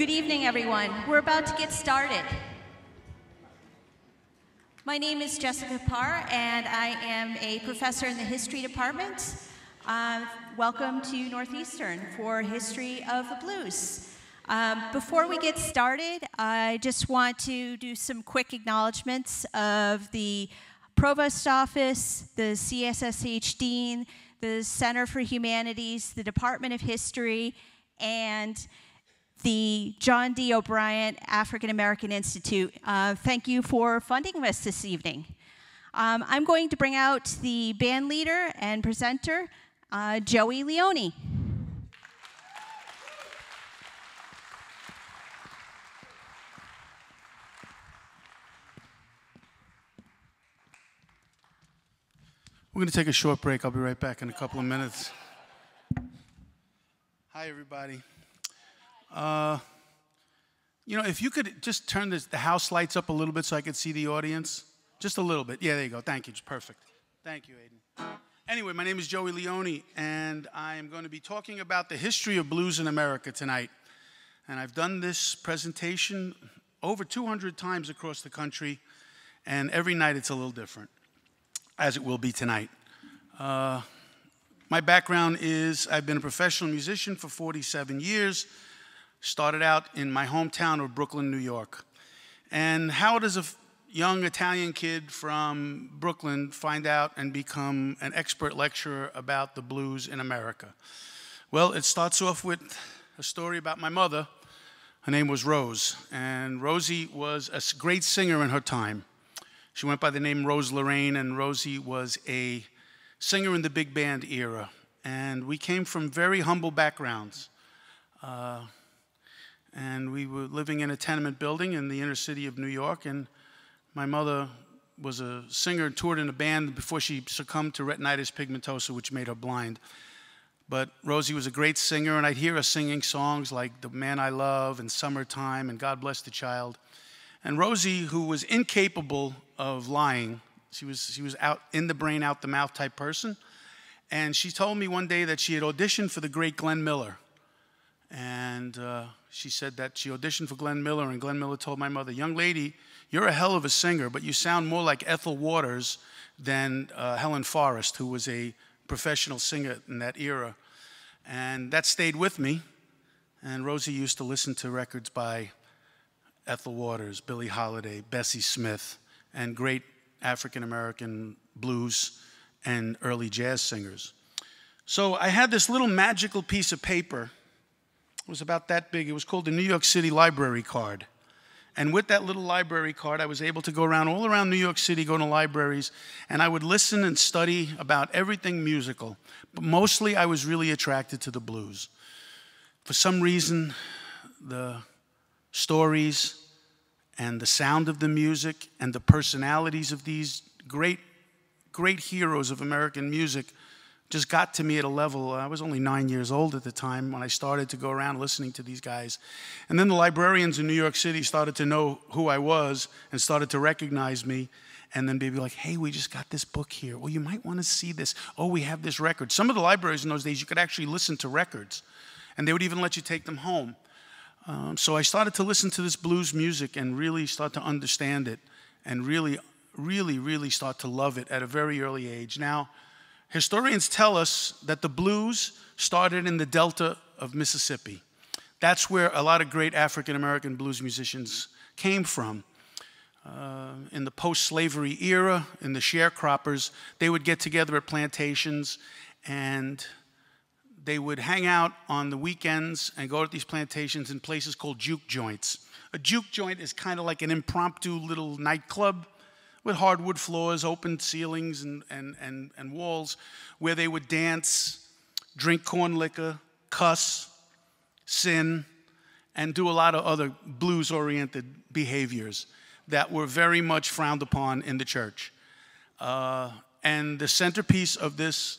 Good evening, everyone. We're about to get started. My name is Jessica Parr, and I am a professor in the history department. Uh, welcome to Northeastern for History of the Blues. Um, before we get started, I just want to do some quick acknowledgments of the Provost Office, the CSSH Dean, the Center for Humanities, the Department of History, and the John D. O'Brien African American Institute. Uh, thank you for funding us this evening. Um, I'm going to bring out the band leader and presenter, uh, Joey Leone. We're going to take a short break. I'll be right back in a couple of minutes. Hi, everybody. Uh, you know, if you could just turn this, the house lights up a little bit so I could see the audience. Just a little bit. Yeah, there you go. Thank you. Perfect. Thank you, Aiden. Anyway, my name is Joey Leone, and I am going to be talking about the history of blues in America tonight. And I've done this presentation over 200 times across the country, and every night it's a little different, as it will be tonight. Uh, my background is I've been a professional musician for 47 years. Started out in my hometown of Brooklyn, New York. And how does a young Italian kid from Brooklyn find out and become an expert lecturer about the blues in America? Well, it starts off with a story about my mother. Her name was Rose, and Rosie was a great singer in her time. She went by the name Rose Lorraine, and Rosie was a singer in the big band era. And we came from very humble backgrounds. Uh, and we were living in a tenement building in the inner city of New York. And my mother was a singer and toured in a band before she succumbed to retinitis pigmentosa, which made her blind. But Rosie was a great singer, and I'd hear her singing songs like The Man I Love and Summertime and God Bless the Child. And Rosie, who was incapable of lying, she was, she was out in the brain, out the mouth type person. And she told me one day that she had auditioned for the great Glenn Miller. And uh, she said that she auditioned for Glenn Miller, and Glenn Miller told my mother, Young lady, you're a hell of a singer, but you sound more like Ethel Waters than uh, Helen Forrest, who was a professional singer in that era. And that stayed with me. And Rosie used to listen to records by Ethel Waters, Billie Holiday, Bessie Smith, and great African American blues and early jazz singers. So I had this little magical piece of paper it was about that big. It was called the New York City Library Card. And with that little library card, I was able to go around all around New York City, go to libraries, and I would listen and study about everything musical. But mostly, I was really attracted to the blues. For some reason, the stories and the sound of the music and the personalities of these great, great heroes of American music just got to me at a level. I was only nine years old at the time when I started to go around listening to these guys. And then the librarians in New York City started to know who I was and started to recognize me. And then they'd be like, hey, we just got this book here. Well, you might want to see this. Oh, we have this record. Some of the libraries in those days, you could actually listen to records, and they would even let you take them home. Um, so I started to listen to this blues music and really start to understand it and really, really, really start to love it at a very early age. Now, Historians tell us that the blues started in the delta of Mississippi. That's where a lot of great African American blues musicians came from. Uh, in the post slavery era, in the sharecroppers, they would get together at plantations and they would hang out on the weekends and go to these plantations in places called juke joints. A juke joint is kind of like an impromptu little nightclub with hardwood floors, open ceilings, and, and, and, and walls where they would dance, drink corn liquor, cuss, sin, and do a lot of other blues oriented behaviors that were very much frowned upon in the church. Uh, and the centerpiece of this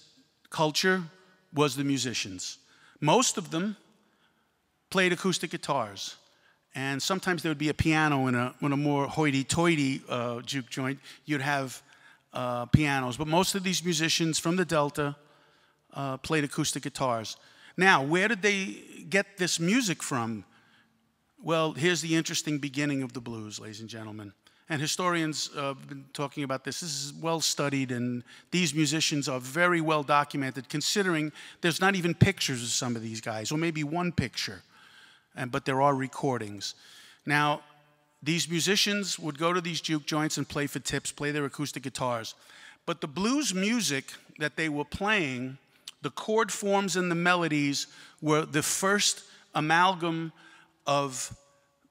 culture was the musicians. Most of them played acoustic guitars. And sometimes there would be a piano in a, in a more hoity toity uh, juke joint. You'd have uh, pianos. But most of these musicians from the Delta uh, played acoustic guitars. Now, where did they get this music from? Well, here's the interesting beginning of the blues, ladies and gentlemen. And historians uh, have been talking about this. This is well studied, and these musicians are very well documented, considering there's not even pictures of some of these guys, or maybe one picture, and, but there are recordings. Now, these musicians would go to these juke joints and play for tips, play their acoustic guitars. But the blues music that they were playing, the chord forms and the melodies were the first amalgam of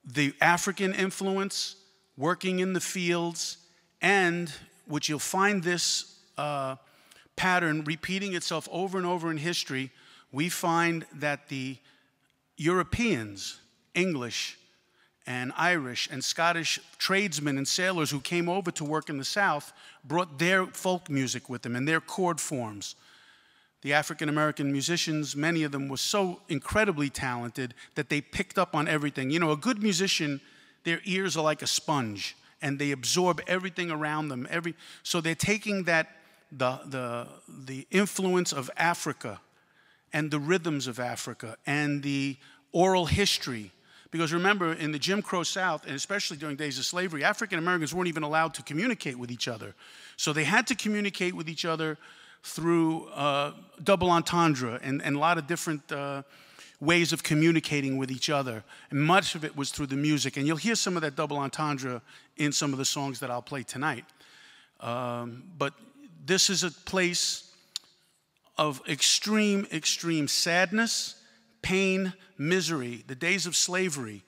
the African influence working in the fields, and which you'll find this uh, pattern repeating itself over and over in history, we find that the Europeans, English, and Irish and Scottish tradesmen and sailors who came over to work in the South brought their folk music with them and their chord forms. The African American musicians, many of them were so incredibly talented that they picked up on everything. You know, a good musician their ears are like a sponge and they absorb everything around them. Every, so they're taking that, the, the, the influence of Africa and the rhythms of Africa and the oral history. Because remember, in the Jim Crow South, and especially during days of slavery, African Americans weren't even allowed to communicate with each other. So they had to communicate with each other through uh, double entendre and, and a lot of different uh, ways of communicating with each other. And much of it was through the music. And you'll hear some of that double entendre in some of the songs that I'll play tonight. Um, but this is a place of extreme, extreme sadness, pain, misery, the days of slavery.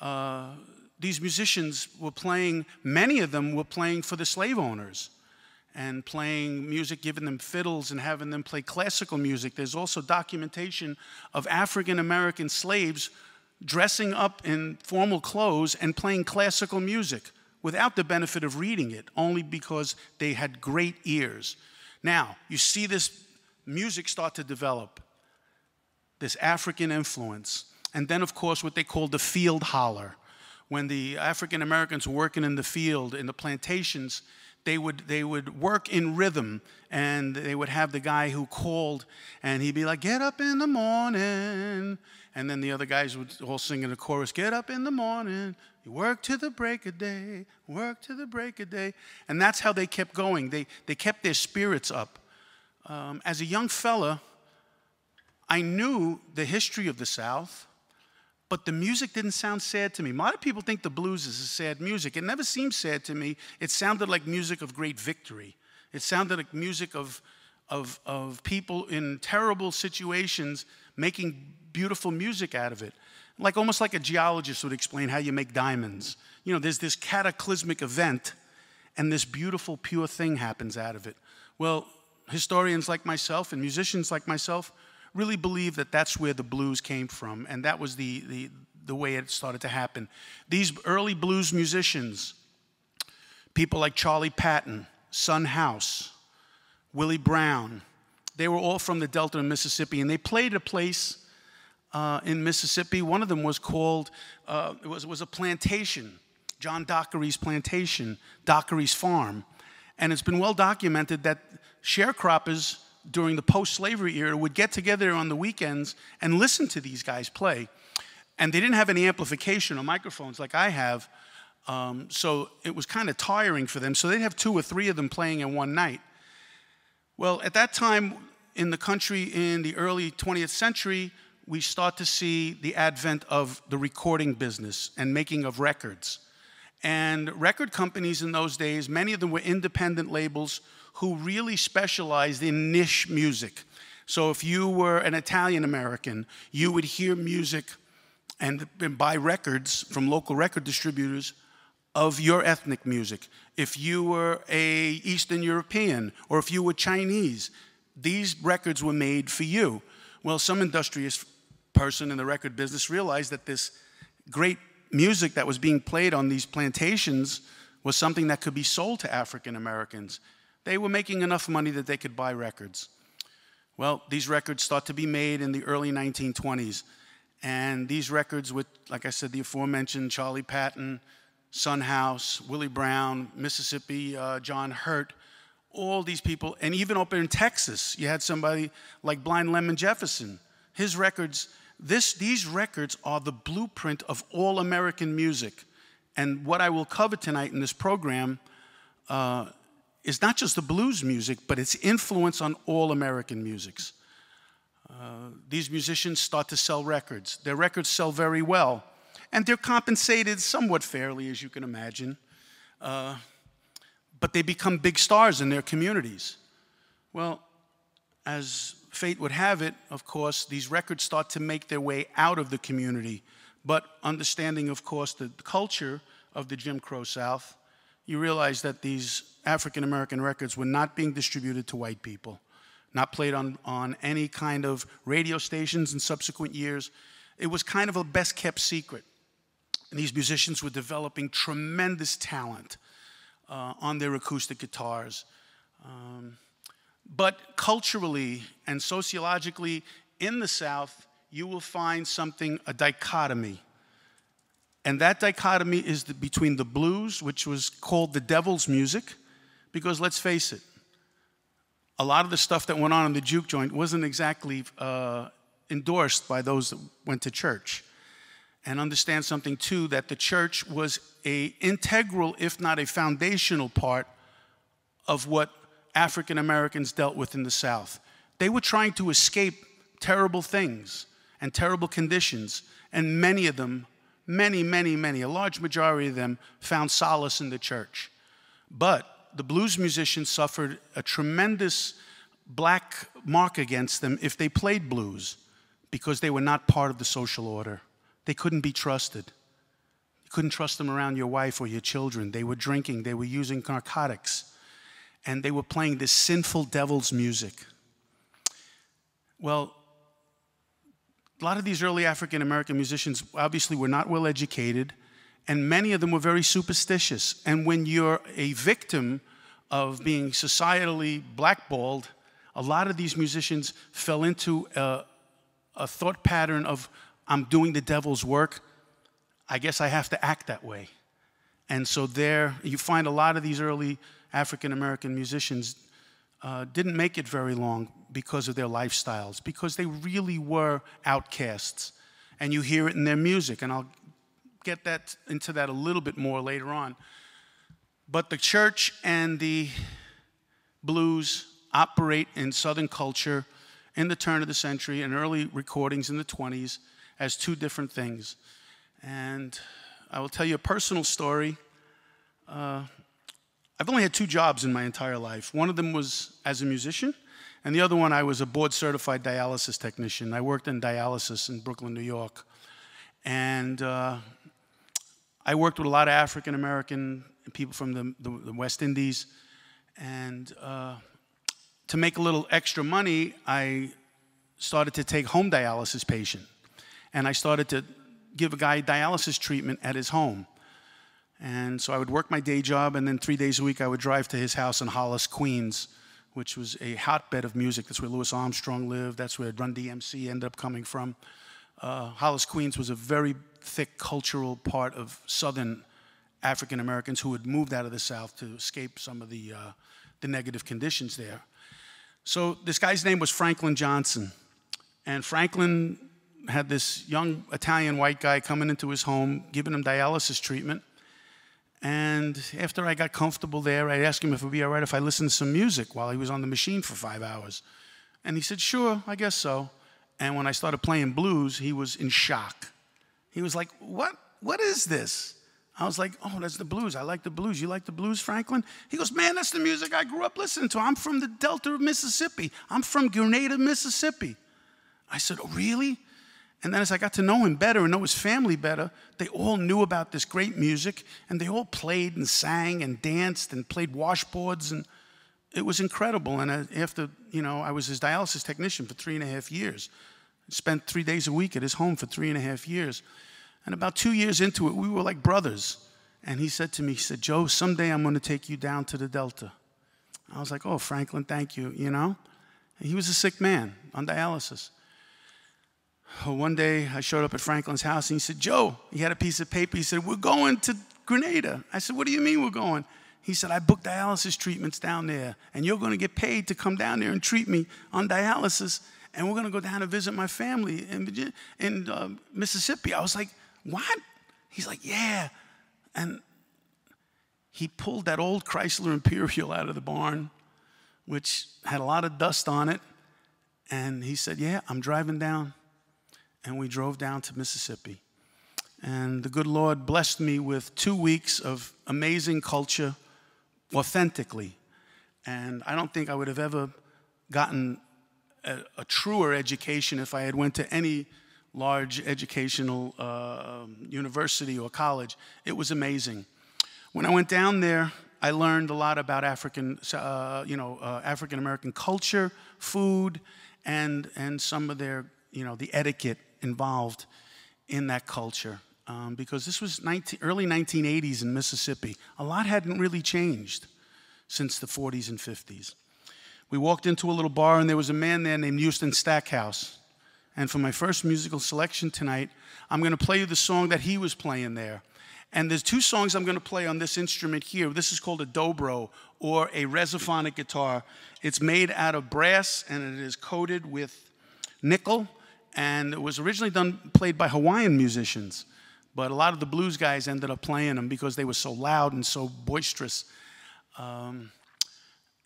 Uh, these musicians were playing, many of them were playing for the slave owners and playing music, giving them fiddles and having them play classical music. There's also documentation of African American slaves dressing up in formal clothes and playing classical music without the benefit of reading it, only because they had great ears. Now, you see this music start to develop, this African influence. And then, of course, what they call the field holler. When the African Americans were working in the field, in the plantations, they would, they would work in rhythm and they would have the guy who called and he'd be like, Get up in the morning. And then the other guys would all sing in the chorus, Get up in the morning, work to the break of day, work to the break of day. And that's how they kept going. They, they kept their spirits up. Um, as a young fella, I knew the history of the South but the music didn't sound sad to me. A lot of people think the blues is a sad music. It never seemed sad to me. It sounded like music of great victory. It sounded like music of, of, of people in terrible situations making beautiful music out of it. Like almost like a geologist would explain how you make diamonds. You know, there's this cataclysmic event, and this beautiful, pure thing happens out of it. Well, historians like myself and musicians like myself, really believe that that's where the blues came from, and that was the, the, the way it started to happen. These early blues musicians, people like Charlie Patton, Son House, Willie Brown, they were all from the Delta of Mississippi, and they played a place uh, in Mississippi. One of them was called, uh, it was, was a plantation, John Dockery's plantation, Dockery's farm. And it's been well documented that sharecroppers during the post slavery era would get together on the weekends and listen to these guys play. And they didn't have any amplification or microphones like I have. Um, so it was kind of tiring for them. So they'd have two or three of them playing in one night. Well, at that time in the country in the early 20th century, we start to see the advent of the recording business and making of records. And record companies in those days, many of them were independent labels who really specialized in niche music. So if you were an Italian American, you would hear music and, buy records from local record distributors of your ethnic music. If you were a Eastern European or if you were Chinese, these records were made for you. Well, some industrious person in the record business realized that this great music that was being played on these plantations was something that could be sold to African Americans. They were making enough money that they could buy records. Well, these records start to be made in the early 1920s. And these records with, like I said, the aforementioned Charlie Patton, Son House, Willie Brown, Mississippi, uh, John Hurt, all these people, and even up in Texas, you had somebody like Blind Lemon Jefferson. His records, This, these records are the blueprint of all American music. And what I will cover tonight in this program uh, is not just the blues music, but its influence on all American musics. Uh, these musicians start to sell records. Their records sell very well, and they're compensated somewhat fairly, as you can imagine. Uh, but they become big stars in their communities. Well, as fate would have it, of course, these records start to make their way out of the community. But understanding, of course, the culture of the Jim Crow South, you realize that these African American records were not being distributed to white people, not played on, on any kind of radio stations in subsequent years. It was kind of a best kept secret. And these musicians were developing tremendous talent uh, on their acoustic guitars. Um, but culturally and sociologically in the South, you will find something, a dichotomy. And that dichotomy is the, between the blues, which was called the devil's music, because let's face it, a lot of the stuff that went on in the juke joint wasn't exactly uh, endorsed by those that went to church. And understand something too that the church was a integral, if not a foundational part of what African Americans dealt with in the South. They were trying to escape terrible things and terrible conditions, and many of them, many, many, many, a large majority of them found solace in the church. But the blues musicians suffered a tremendous black mark against them if they played blues because they were not part of the social order. They couldn't be trusted. You couldn't trust them around your wife or your children. They were drinking, they were using narcotics and they were playing this sinful devil's music. Well, a lot of these early African American musicians obviously were not well educated, and many of them were very superstitious. And when you're a victim of being societally blackballed, a lot of these musicians fell into a, a thought pattern of, I'm doing the devil's work. I guess I have to act that way. And so there, you find a lot of these early African American musicians uh, didn't make it very long because of their lifestyles, because they really were outcasts. And you hear it in their music, and I'll get that into that a little bit more later on. But the church and the blues operate in Southern culture in the turn of the century and early recordings in the 20s as two different things. And I will tell you a personal story. Uh, I've only had two jobs in my entire life. One of them was as a musician, and the other one, I was a board certified dialysis technician. I worked in dialysis in Brooklyn, New York. And uh, I worked with a lot of African American people from the, the, the, West Indies. And uh, to make a little extra money, I started to take home dialysis patient. And I started to give a guy dialysis treatment at his home. And so I would work my day job, and then three days a week I would drive to his house in Hollis, Queens, which was a hotbed of music. That's where Louis Armstrong lived. That's where Run DMC ended up coming from. Uh, Hollis, Queens was a very thick cultural part of Southern African Americans who had moved out of the South to escape some of the, uh, the negative conditions there. So this guy's name was Franklin Johnson. And Franklin had this young Italian white guy coming into his home, giving him dialysis treatment. And after I got comfortable there, I asked him if it would be all right if I listened to some music while he was on the machine for five hours. And he said, Sure, I guess so. And when I started playing blues, he was in shock. He was like, What? What is this? I was like, Oh, that's the blues. I like the blues. You like the blues, Franklin? He goes, Man, that's the music I grew up listening to. I'm from the Delta of Mississippi. I'm from Grenada, Mississippi. I said, Oh, really? And then as I got to know him better and know his family better, they all knew about this great music and they all played and sang and danced and played washboards and it was incredible. And uh, after, you know, I was his dialysis technician for three and a half years. Spent three days a week at his home for three and a half years. And about two years into it, we were like brothers. And he said to me, he said, Joe, someday I'm going to take you down to the Delta. I was like, oh, Franklin, thank you, you know? And he was a sick man on dialysis. One day I showed up at Franklin's house and he said, Joe, he had a piece of paper. He said, We're going to Grenada. I said, What do you mean we're going? He said, I booked dialysis treatments down there and you're going to get paid to come down there and treat me on dialysis and we're going to go down and visit my family in, in uh, Mississippi. I was like, what? He's like, yeah. And he pulled that old Chrysler Imperial out of the barn, which had a lot of dust on it. And he said, yeah, I'm driving down. And we drove down to Mississippi. And the good Lord blessed me with two weeks of amazing culture authentically. And I don't think I would have ever gotten a, a truer education if I had went to any large educational uh, university or college. It was amazing. When I went down there, I learned a lot about African, uh, you know, uh, African American culture, food, and and some of their, you know, the etiquette involved in that culture. Um, because this was 19, early 1980s in Mississippi. A lot hadn't really changed since the 40s and 50s. We walked into a little bar, and there was a man there named Houston Stackhouse. And for my first musical selection tonight, I'm going to play you the song that he was playing there. And there's two songs I'm going to play on this instrument here. This is called a dobro or a resophonic guitar. It's made out of brass and it is coated with nickel. And it was originally done played by Hawaiian musicians, but a lot of the blues guys ended up playing them because they were so loud and so boisterous. Um,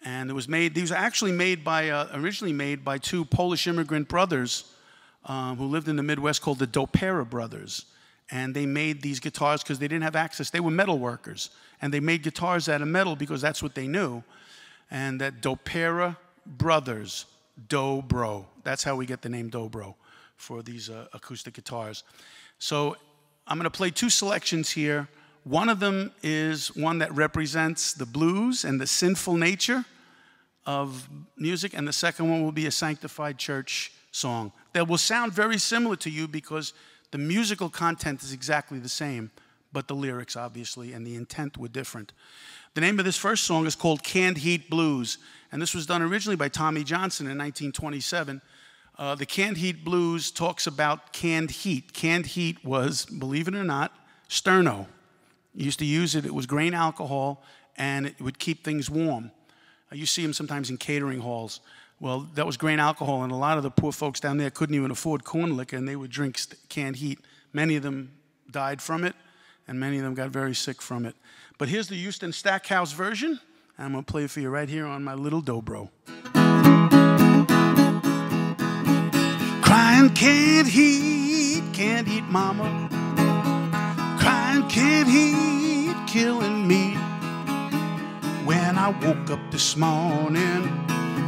and it was made. These were actually made by uh, originally made by two Polish immigrant brothers um, who lived in the Midwest called the Dopyera brothers and they made these guitars because they didn't have access. They were metal workers, and they made guitars out of metal because that's what they knew. And that Dopyera Brothers, Dobro. That's how we get the name Dobro for these uh, acoustic guitars. So I'm going to play two selections here. One of them is one that represents the blues and the sinful nature of music, and the second one will be a sanctified church song that will sound very similar to you because the musical content is exactly the same, but the lyrics, obviously, and the intent were different. The name of this first song is called Canned Heat Blues, and this was done originally by Tommy Johnson in 1927. Uh, the Canned Heat Blues talks about canned heat. Canned heat was, believe it or not, sterno. You used to use it, it was grain alcohol, and it would keep things warm. Uh, you see them sometimes in catering halls. Well, that was grain alcohol, and a lot of the poor folks down there couldn't even afford corn liquor, and they would drink canned heat. Many of them died from it, and many of them got very sick from it. But here's the Houston Stackhouse version. I'm going to play it for you right here on my little dobro. Crying canned heat, can't eat mama. Crying canned heat, killing me. When I woke up this morning,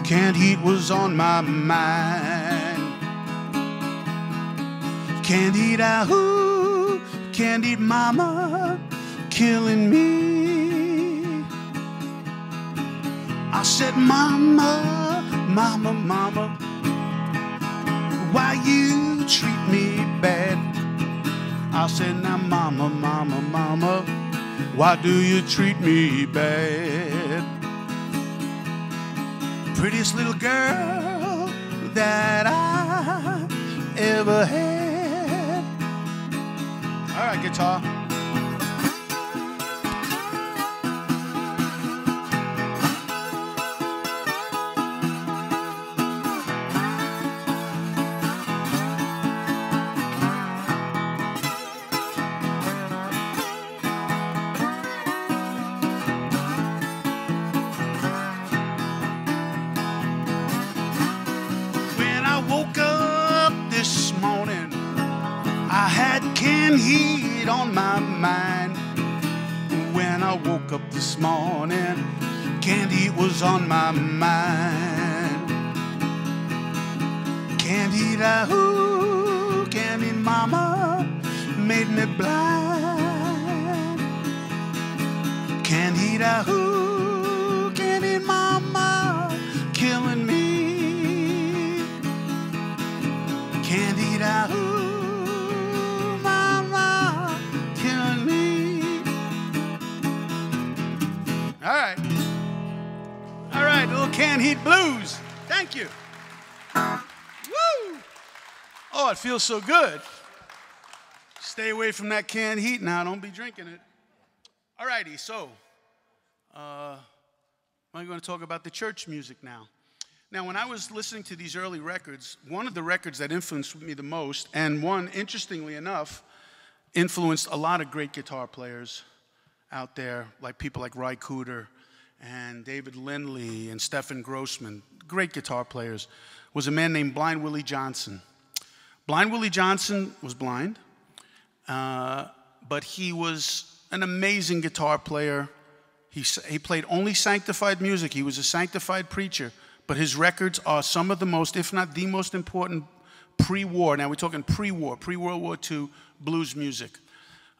canned heat was on my mind. Can't eat a who, can't eat mama, killing me. I said, Mama, Mama, Mama, why you treat me bad? I said, Now, Mama, Mama, Mama, why do you treat me bad? prettiest little girl that I ever had. All right, guitar. Feels so good. Stay away from that canned heat now. Don't be drinking it. All righty, so uh, I'm going to talk about the church music now. Now, when I was listening to these early records, one of the records that influenced me the most, and one, interestingly enough, influenced a lot of great guitar players out there, like people like Ry Cooder and David Lindley and Stefan Grossman, great guitar players, was a man named Blind Willie Johnson. Blind Willie Johnson was blind, uh, but he was an amazing guitar player. He, he played only sanctified music. He was a sanctified preacher, but his records are some of the most, if not the most important pre war. Now we're talking pre war, pre World War II blues music.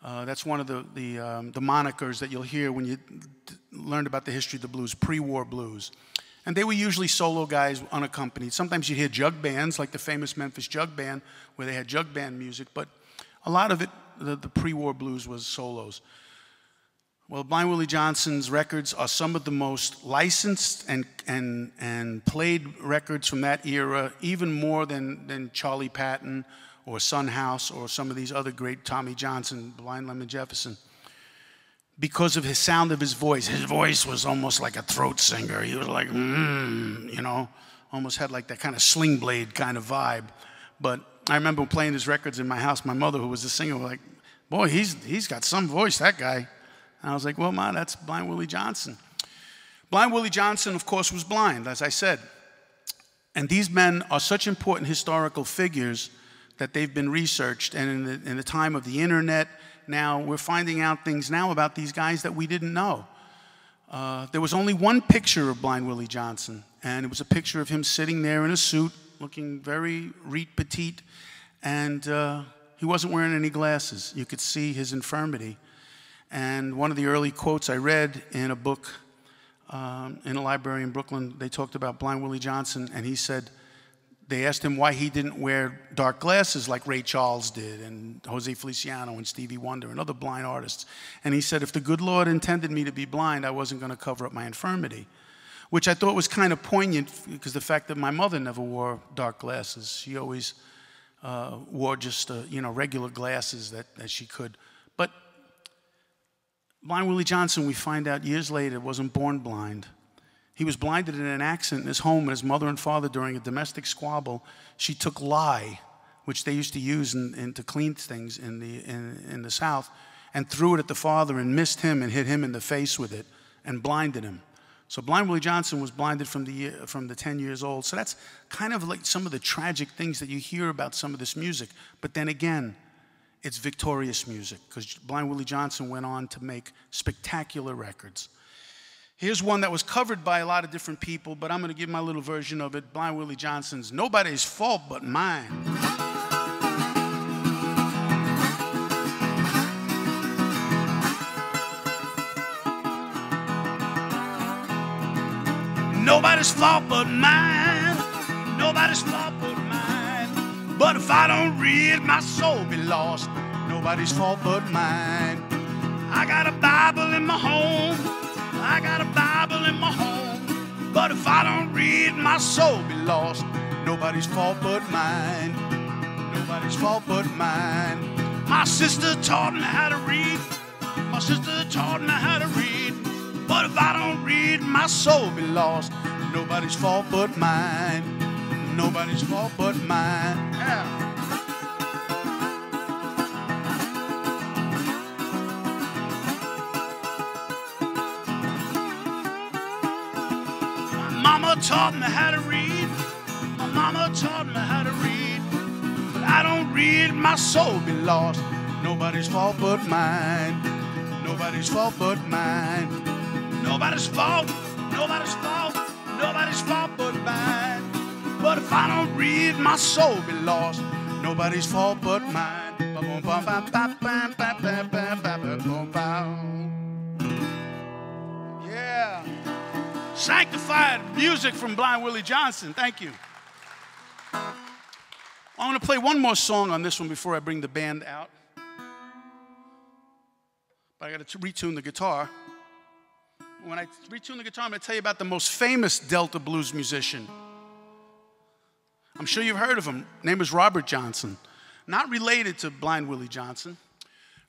Uh, that's one of the, the, um, the monikers that you'll hear when you learn about the history of the blues, pre war blues. And they were usually solo guys unaccompanied. Sometimes you'd hear jug bands, like the famous Memphis Jug Band, where they had jug band music, but a lot of it, the, the pre war blues, was solos. Well, Blind Willie Johnson's records are some of the most licensed and, and, and played records from that era, even more than, than Charlie Patton or Son House or some of these other great Tommy Johnson, Blind Lemon Jefferson because of his sound of his voice. His voice was almost like a throat singer. He was like, mm, you know, almost had like that kind of sling blade kind of vibe. But I remember playing his records in my house. My mother, who was a singer, was like, boy, he's, he's got some voice, that guy. And I was like, well, Ma, that's Blind Willie Johnson. Blind Willie Johnson, of course, was blind, as I said. And these men are such important historical figures that they've been researched. And in the, in the time of the internet now, we're finding out things now about these guys that we didn't know. Uh, there was only one picture of Blind Willie Johnson, and it was a picture of him sitting there in a suit, looking very reet petite, and uh, he wasn't wearing any glasses. You could see his infirmity. And one of the early quotes I read in a book um, in a library in Brooklyn, they talked about Blind Willie Johnson, and he said, they asked him why he didn't wear dark glasses like Ray Charles did, and Jose Feliciano, and Stevie Wonder, and other blind artists. And he said, If the good Lord intended me to be blind, I wasn't going to cover up my infirmity. Which I thought was kind of poignant because the fact that my mother never wore dark glasses. She always uh, wore just, uh, you know, regular glasses that, that she could. But Blind Willie Johnson, we find out years later, wasn't born blind. He was blinded in an accident in his home, and his mother and father, during a domestic squabble, she took lye, which they used to use in, in to clean things in the, in, in the South, and threw it at the father and missed him and hit him in the face with it and blinded him. So Blind Willie Johnson was blinded from the, from the 10 years old. So that's kind of like some of the tragic things that you hear about some of this music. But then again, it's victorious music because Blind Willie Johnson went on to make spectacular records. Here's one that was covered by a lot of different people, but I'm going to give my little version of it Blind Willie Johnson's Nobody's Fault But Mine. Nobody's fault but mine. Nobody's fault but mine. But if I don't read, my soul be lost. Nobody's fault but mine. I got a Bible in my home. I got a Bible in my home, but if I don't read, my soul be lost. Nobody's fault but mine. Nobody's fault but mine. My sister taught me how to read. My sister taught me how to read. But if I don't read, my soul be lost. Nobody's fault but mine. Nobody's fault but mine. Yeah. Taught me how to read. My mama taught me how to read. But I don't read, my soul be lost. Nobody's fault but mine. Nobody's fault but mine. Nobody's fault. Nobody's fault. Nobody's fault but mine. But if I don't read, my soul be lost. Nobody's fault but mine. Sanctified music from Blind Willie Johnson. Thank you. I'm going to play one more song on this one before I bring the band out. But I got to retune the guitar. When I retune the guitar, I'm going to tell you about the most famous Delta blues musician. I'm sure you've heard of him. Name is Robert Johnson. Not related to Blind Willie Johnson.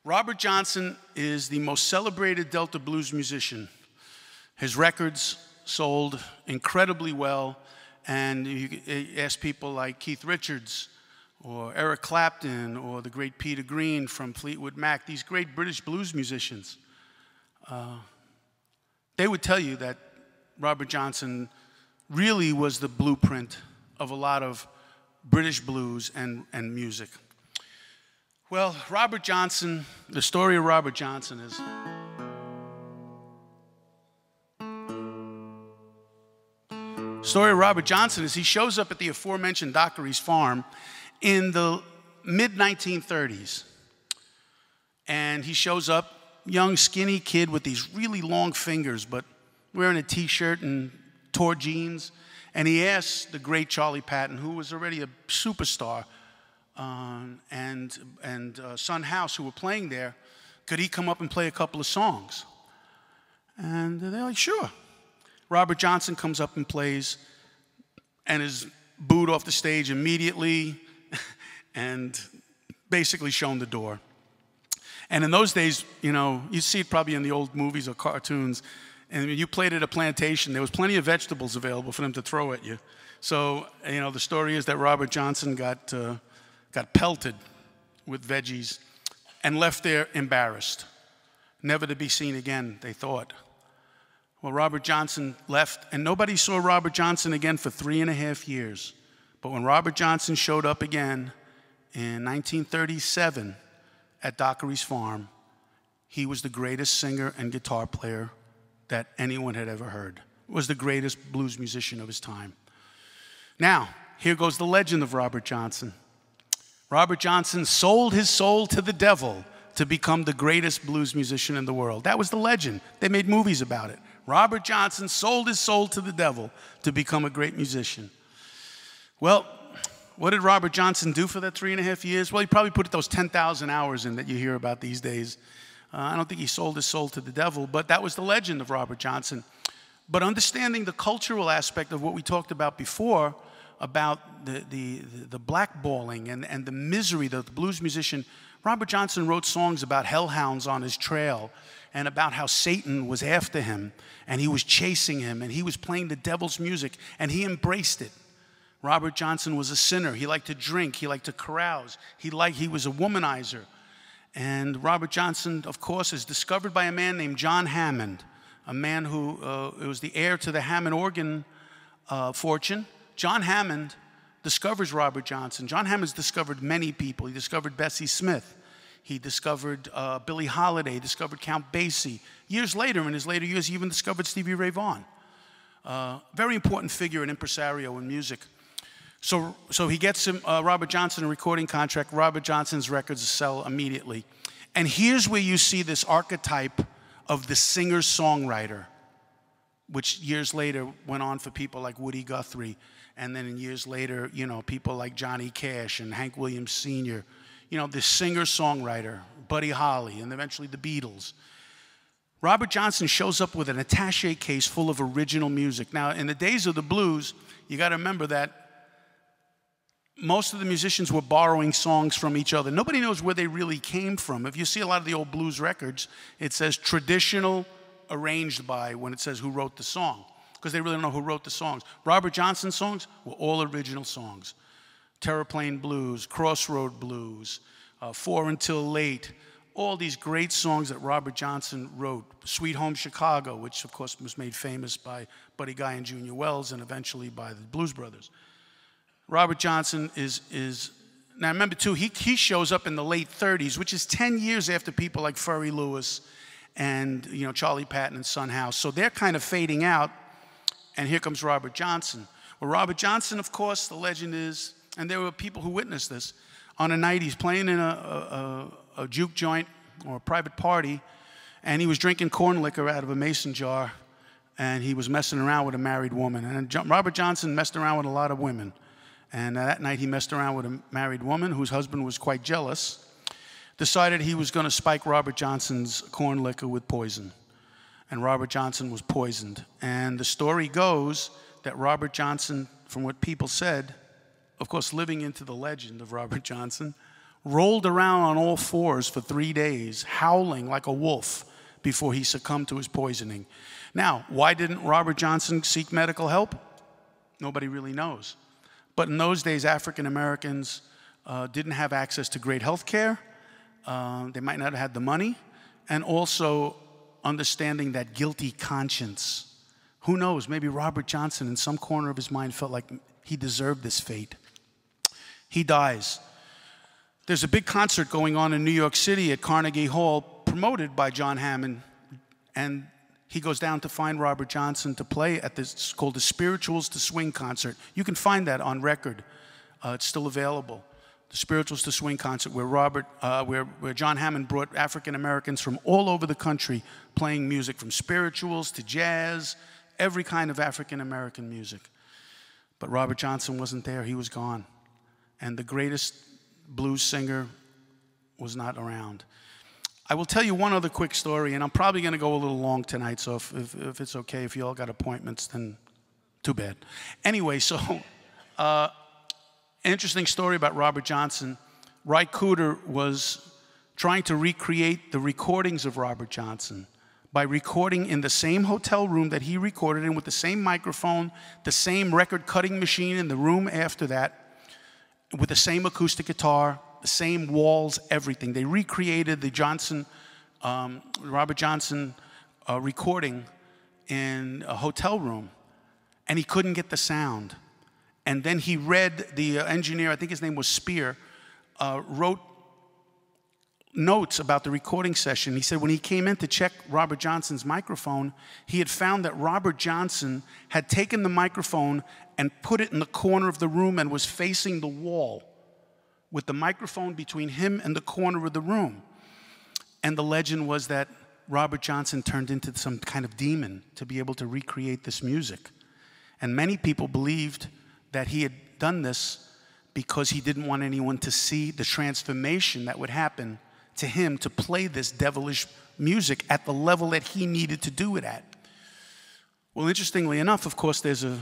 Robert Johnson is the most celebrated Delta blues musician. His records sold incredibly well, and you ask people like Keith Richards or Eric Clapton or the great Peter Green from Fleetwood Mac, these great British blues musicians, uh, they would tell you that Robert Johnson really was the blueprint of a lot of British blues and, and music. Well, Robert Johnson, the story of Robert Johnson is. Story of Robert Johnson is he shows up at the aforementioned Dockery's farm in the mid 1930s. And he shows up, young, skinny kid with these really long fingers, but wearing a t shirt and tore jeans. And he asks the great Charlie Patton, who was already a superstar, um, and, and uh, Son House, who were playing there, could he come up and play a couple of songs? And they're like, sure. Robert Johnson comes up and plays and is booed off the stage immediately and basically shown the door. And in those days, you know, you see it probably in the old movies or cartoons, and you played at a plantation, there was plenty of vegetables available for them to throw at you. So, you know, the story is that Robert Johnson got, uh, got pelted with veggies and left there embarrassed, never to be seen again, they thought. Well, Robert Johnson left, and nobody saw Robert Johnson again for three and a half years. But when Robert Johnson showed up again in 1937 at Dockery's farm, he was the greatest singer and guitar player that anyone had ever heard. Was the greatest blues musician of his time. Now, here goes the legend of Robert Johnson. Robert Johnson sold his soul to the devil to become the greatest blues musician in the world. That was the legend. They made movies about it. Robert Johnson sold his soul to the devil to become a great musician. Well, what did Robert Johnson do for that three and a half years? Well, he probably put those 10,000 hours in that you hear about these days. Uh, I don't think he sold his soul to the devil, but that was the legend of Robert Johnson. But understanding the cultural aspect of what we talked about before, about the, the, the blackballing and, and the misery that the blues musician, Robert Johnson wrote songs about hellhounds on his trail and about how Satan was after him and he was chasing him and he was playing the devil's music and he embraced it. Robert Johnson was a sinner. He liked to drink, he liked to carouse, he, liked, he was a womanizer. And Robert Johnson, of course, is discovered by a man named John Hammond, a man who uh, was the heir to the Hammond organ uh, fortune. John Hammond discovers Robert Johnson. John Hammond's discovered many people. He discovered Bessie Smith. He discovered uh, Billie Holiday, discovered Count Basie. Years later, in his later years, he even discovered Stevie Ray Vaughan. Uh, very important figure and impresario in music. So, so he gets him, uh, Robert Johnson a recording contract. Robert Johnson's records sell immediately. And here's where you see this archetype of the singer songwriter, which years later went on for people like Woody Guthrie. And then years later, you know, people like Johnny Cash and Hank Williams Sr., you know, the singer songwriter, Buddy Holly, and eventually the Beatles. Robert Johnson shows up with an attache case full of original music. Now, in the days of the blues, you got to remember that most of the musicians were borrowing songs from each other. Nobody knows where they really came from. If you see a lot of the old blues records, it says traditional arranged by when it says who wrote the song, because they really don't know who wrote the songs. Robert Johnson's songs were all original songs Terraplane Blues, Crossroad Blues, uh, Four Until Late, all these great songs that Robert Johnson wrote. Sweet Home Chicago, which of course was made famous by Buddy Guy and Junior Wells and eventually by the Blues Brothers. Robert Johnson is, is now remember too, he, he shows up in the late 30s, which is 10 years after people like Furry Lewis and you know Charlie Patton and Son House. So they're kind of fading out, and here comes Robert Johnson. Well, Robert Johnson, of course, the legend is, and there were people who witnessed this. On a night, he's playing in a, a, a juke joint or a private party, and he was drinking corn liquor out of a mason jar, and he was messing around with a married woman. And Robert Johnson messed around with a lot of women. And uh, that night he messed around with a married woman whose husband was quite jealous, decided he was going to spike Robert Johnson's corn liquor with poison. And Robert Johnson was poisoned. And the story goes that Robert Johnson, from what people said, of course, living into the legend of Robert Johnson, rolled around on all fours for three days, howling like a wolf before he succumbed to his poisoning. Now, why didn't Robert Johnson seek medical help? Nobody really knows. But in those days, African Americans uh, didn't have access to great health care. Uh, they might not have had the money. And also understanding that guilty conscience. Who knows? Maybe Robert Johnson, in some corner of his mind, felt like he deserved this fate. He dies. There's a big concert going on in New York City at Carnegie Hall, promoted by John Hammond. And he goes down to find Robert Johnson to play at this called the Spirituals to Swing concert. You can find that on record. Uh, it's still available. The Spirituals to Swing concert, where Robert, uh, where, where John Hammond brought African Americans from all over the country playing music, from spirituals to jazz, every kind of African American music. But Robert Johnson wasn't there; he was gone, and the greatest blues singer was not around. I will tell you one other quick story, and I'm probably going to go a little long tonight, so if, if, if, it's okay, if you all got appointments, then too bad. Anyway, so uh, interesting story about Robert Johnson. Ry Cooder was trying to recreate the recordings of Robert Johnson by recording in the same hotel room that he recorded in with the same microphone, the same record cutting machine in the room after that, with the same acoustic guitar, the same walls, everything. They recreated the Johnson, um, Robert Johnson uh, recording in a hotel room, and he couldn't get the sound. And then he read the uh, engineer, I think his name was Spear, uh, wrote notes about the recording session. He said when he came in to check Robert Johnson's microphone, he had found that Robert Johnson had taken the microphone and put it in the corner of the room and was facing the wall with the microphone between him and the corner of the room. And the legend was that Robert Johnson turned into some kind of demon to be able to recreate this music. And many people believed that he had done this because he didn't want anyone to see the transformation that would happen to him to play this devilish music at the level that he needed to do it at. Well, interestingly enough, of course, there's a,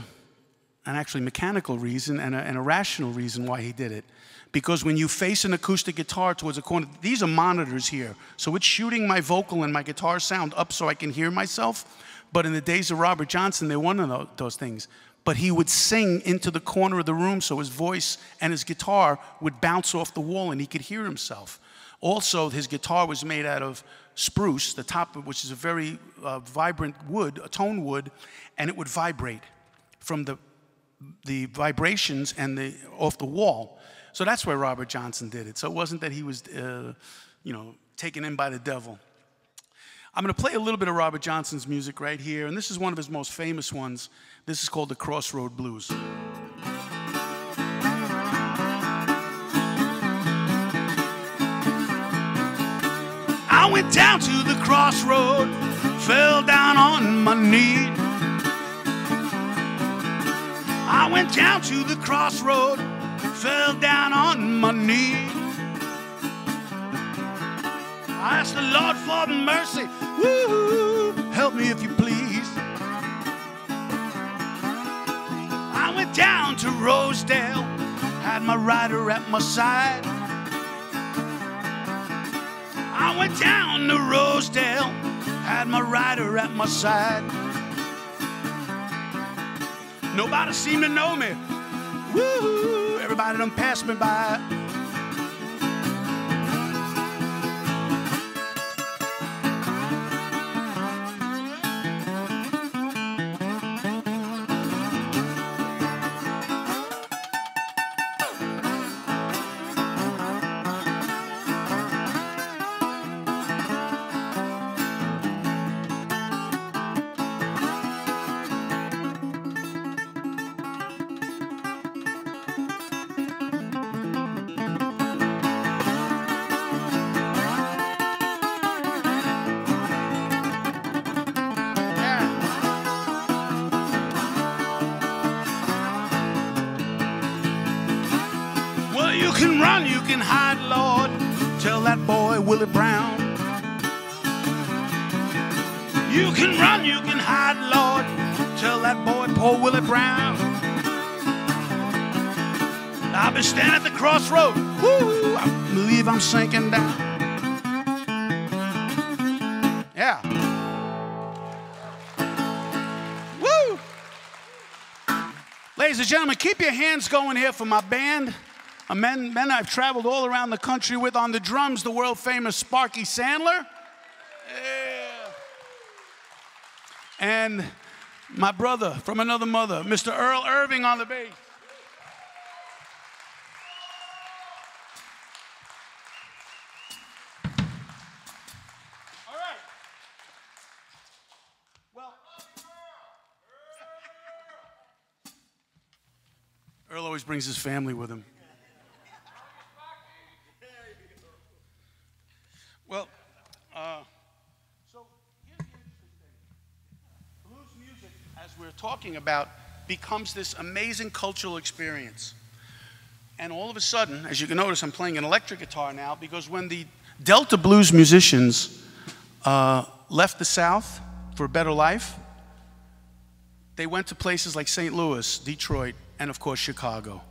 an actually mechanical reason and a, and a rational reason why he did it. Because when you face an acoustic guitar towards a corner, these are monitors here. So it's shooting my vocal and my guitar sound up so I can hear myself. But in the days of Robert Johnson, there weren't those things. But he would sing into the corner of the room so his voice and his guitar would bounce off the wall and he could hear himself. Also, his guitar was made out of spruce, the top of which is a very uh, vibrant wood, a tone wood, and it would vibrate from the, the vibrations and the, off the wall. So that's why Robert Johnson did it. So it wasn't that he was, uh, you know, taken in by the devil. I'm going to play a little bit of Robert Johnson's music right here, and this is one of his most famous ones. This is called the Crossroad Blues. I went down to the crossroad, fell down on my knee. I went down to the crossroad, fell down on my knee. I asked the Lord for mercy. Woo, help me if you please. I went down to Rosedale, had my rider at my side. I went down to Rosedale, had my rider at my side. Nobody seemed to know me. Woo! Everybody done passed me by. Keep your hands going here for my band. A men, men I've traveled all around the country with on the drums, the world famous Sparky Sandler. Yeah. And my brother from another mother, Mr. Earl Irving on the bass. Always brings his family with him. Well, uh, so here's the interesting thing. Blues music, as we're talking about, becomes this amazing cultural experience. And all of a sudden, as you can notice, I'm playing an electric guitar now because when the Delta blues musicians uh, left the South for a better life, they went to places like St. Louis, Detroit, and of course, Chicago.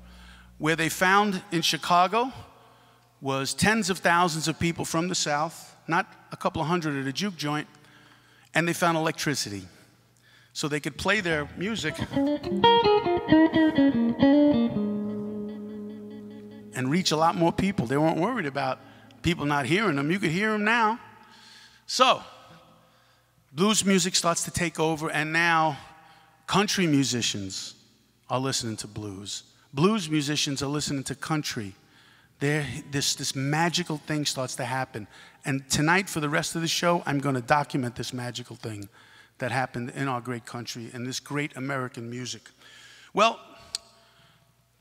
Where they found in Chicago was tens of thousands of people from the South, not a couple of hundred at a juke joint, and they found electricity. So they could play their music and reach a lot more people. They weren't worried about people not hearing them. You could hear them now. So, blues music starts to take over, and now country musicians are listening to blues. Blues musicians are listening to country this, this magical thing starts to happen. And tonight, for the rest of the show, I'm going to document this magical thing that happened in our great country and this great American music. Well,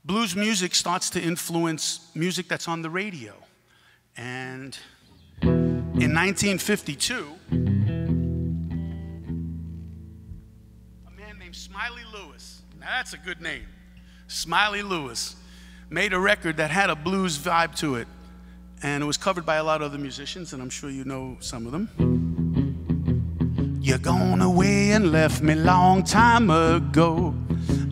blues music starts to influence music that's on the radio. And in 1952, a man named Smiley that's a good name, Smiley Lewis made a record that had a blues vibe to it. And it was covered by a lot of other musicians, and I'm sure you know some of them. You're gone away and left me long time ago.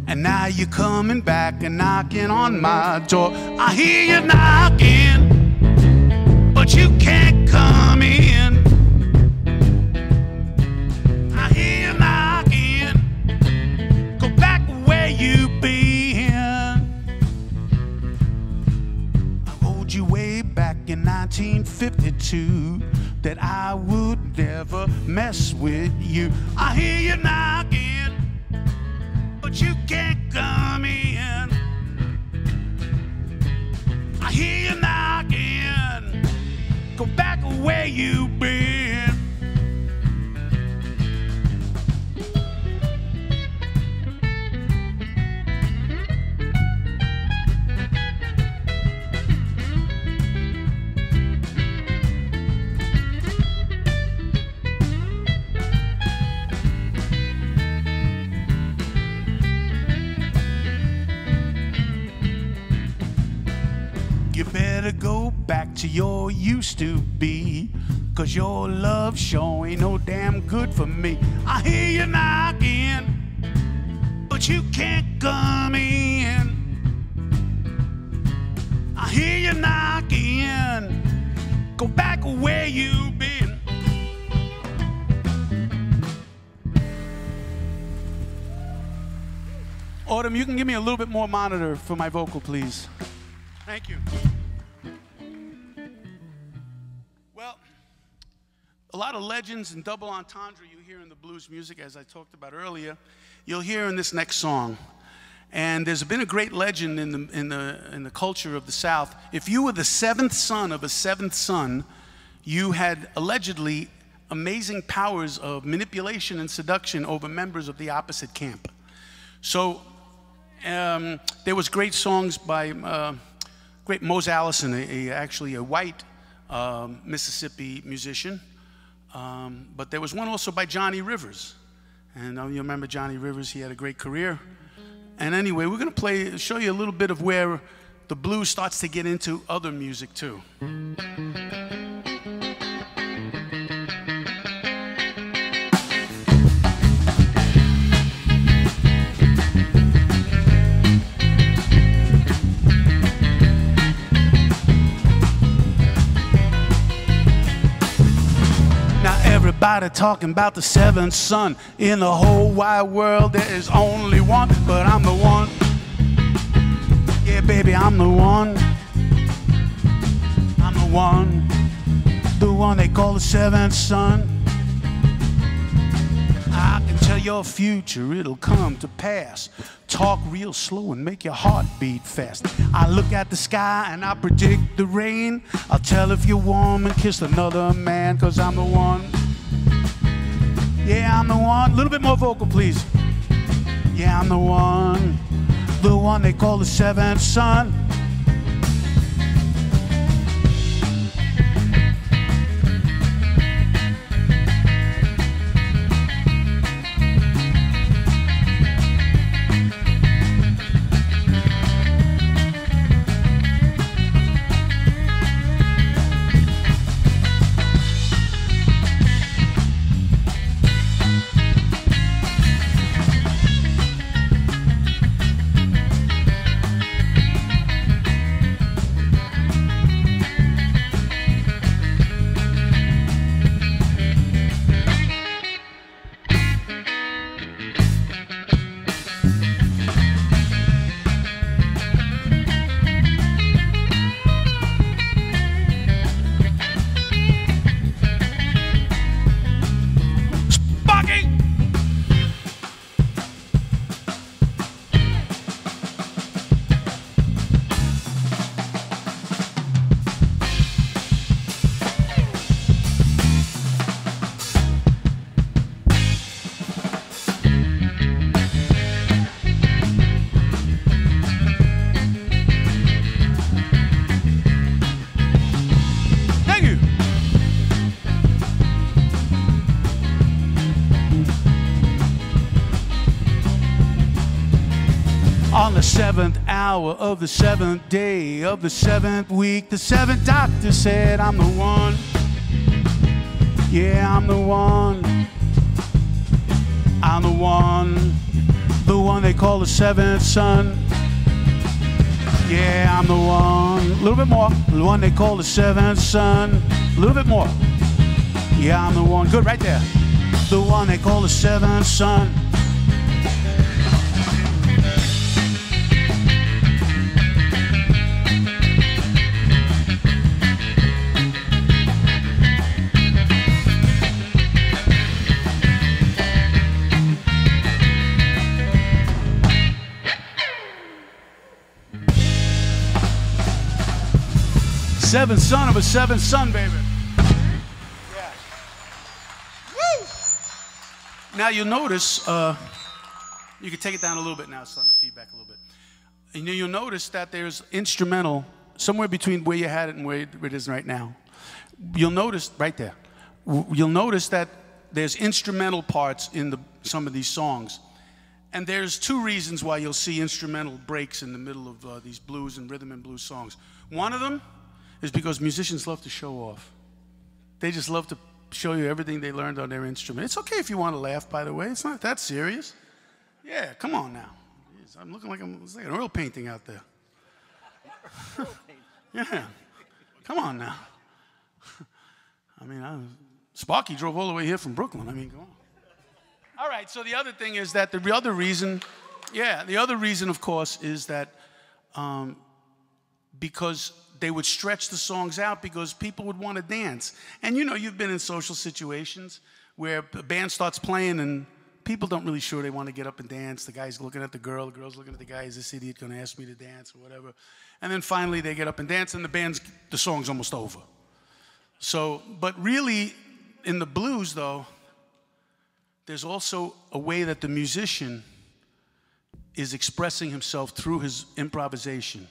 And now you're coming back and knocking on my door. I hear you knocking, but you can't come in. 1952 that I would never mess with you. I hear you knocking, but you can't come in. I hear you knocking, go back where you've been. Better go back to your used to be. Cause your love show ain't no damn good for me. I hear you knocking, but you can't come in. I hear you knocking, go back where you've been. Autumn, you can give me a little bit more monitor for my vocal, please. Thank you. A lot of legends and double entendre you hear in the blues music, as I talked about earlier, you'll hear in this next song. And there's been a great legend in the, in, the, in the culture of the South. If you were the seventh son of a seventh son, you had allegedly amazing powers of manipulation and seduction over members of the opposite camp. So um, there was great songs by uh, great Mose Allison, a, a, actually a white um, Mississippi musician. Um, but there was one also by Johnny Rivers. And you remember Johnny Rivers, he had a great career. And anyway, we're going to play, show you a little bit of where the blues starts to get into other music too. Everybody talking about the seventh son. In the whole wide world, there is only one, but I'm the one Yeah, baby, I'm the one. I'm the one. The one they call the seventh son. I can tell your future, it'll come to pass. Talk real slow and make your heart beat fast. I look at the sky and I predict the rain. I'll tell if you're warm and kiss another man, cause I'm the one. Yeah, I'm the one. A little bit more vocal, please. Yeah, I'm the one. The one they call the seventh son. Hour of the seventh day of the seventh week, the seventh doctor said, I'm the one. Yeah, I'm the one. I'm the one. The one they call the seventh son. Yeah, I'm the one. A little bit more. The one they call the seventh son. A little bit more. Yeah, I'm the one. Good, right there. The one they call the seventh son. Seventh son of a seventh son, baby. Yeah. Woo! Now you'll notice, uh, you can take it down a little bit now, it's starting to feedback a little bit. And you'll notice that there's instrumental somewhere between where you had it and where it is right now. You'll notice right there. You'll notice that there's instrumental parts in the, some of these songs. And there's two reasons why you'll see instrumental breaks in the middle of uh, these blues and rhythm and blues songs. One of them is because musicians love to show off. They just love to show you everything they learned on their instrument. It's okay if you want to laugh, by the way. It's not that serious. Yeah, come on now. Jeez, I'm looking like I'm it's like an oil painting out there. yeah, come on now. I mean, I, Sparky drove all the way here from Brooklyn. I mean, come on. All right, so the other thing is that the other reason, yeah, the other reason, of course, is that um, because they would stretch the songs out because people would want to dance. And you know, you've been in social situations where a band starts playing and people don't really sure they want to get up and dance. The guy's looking at the girl, the girl's looking at the guy, is this idiot going to ask me to dance or whatever? And then finally they get up and dance and the band's, the song's almost over. So, but really, in the blues though, there's also a way that the musician is expressing himself through his improvisation.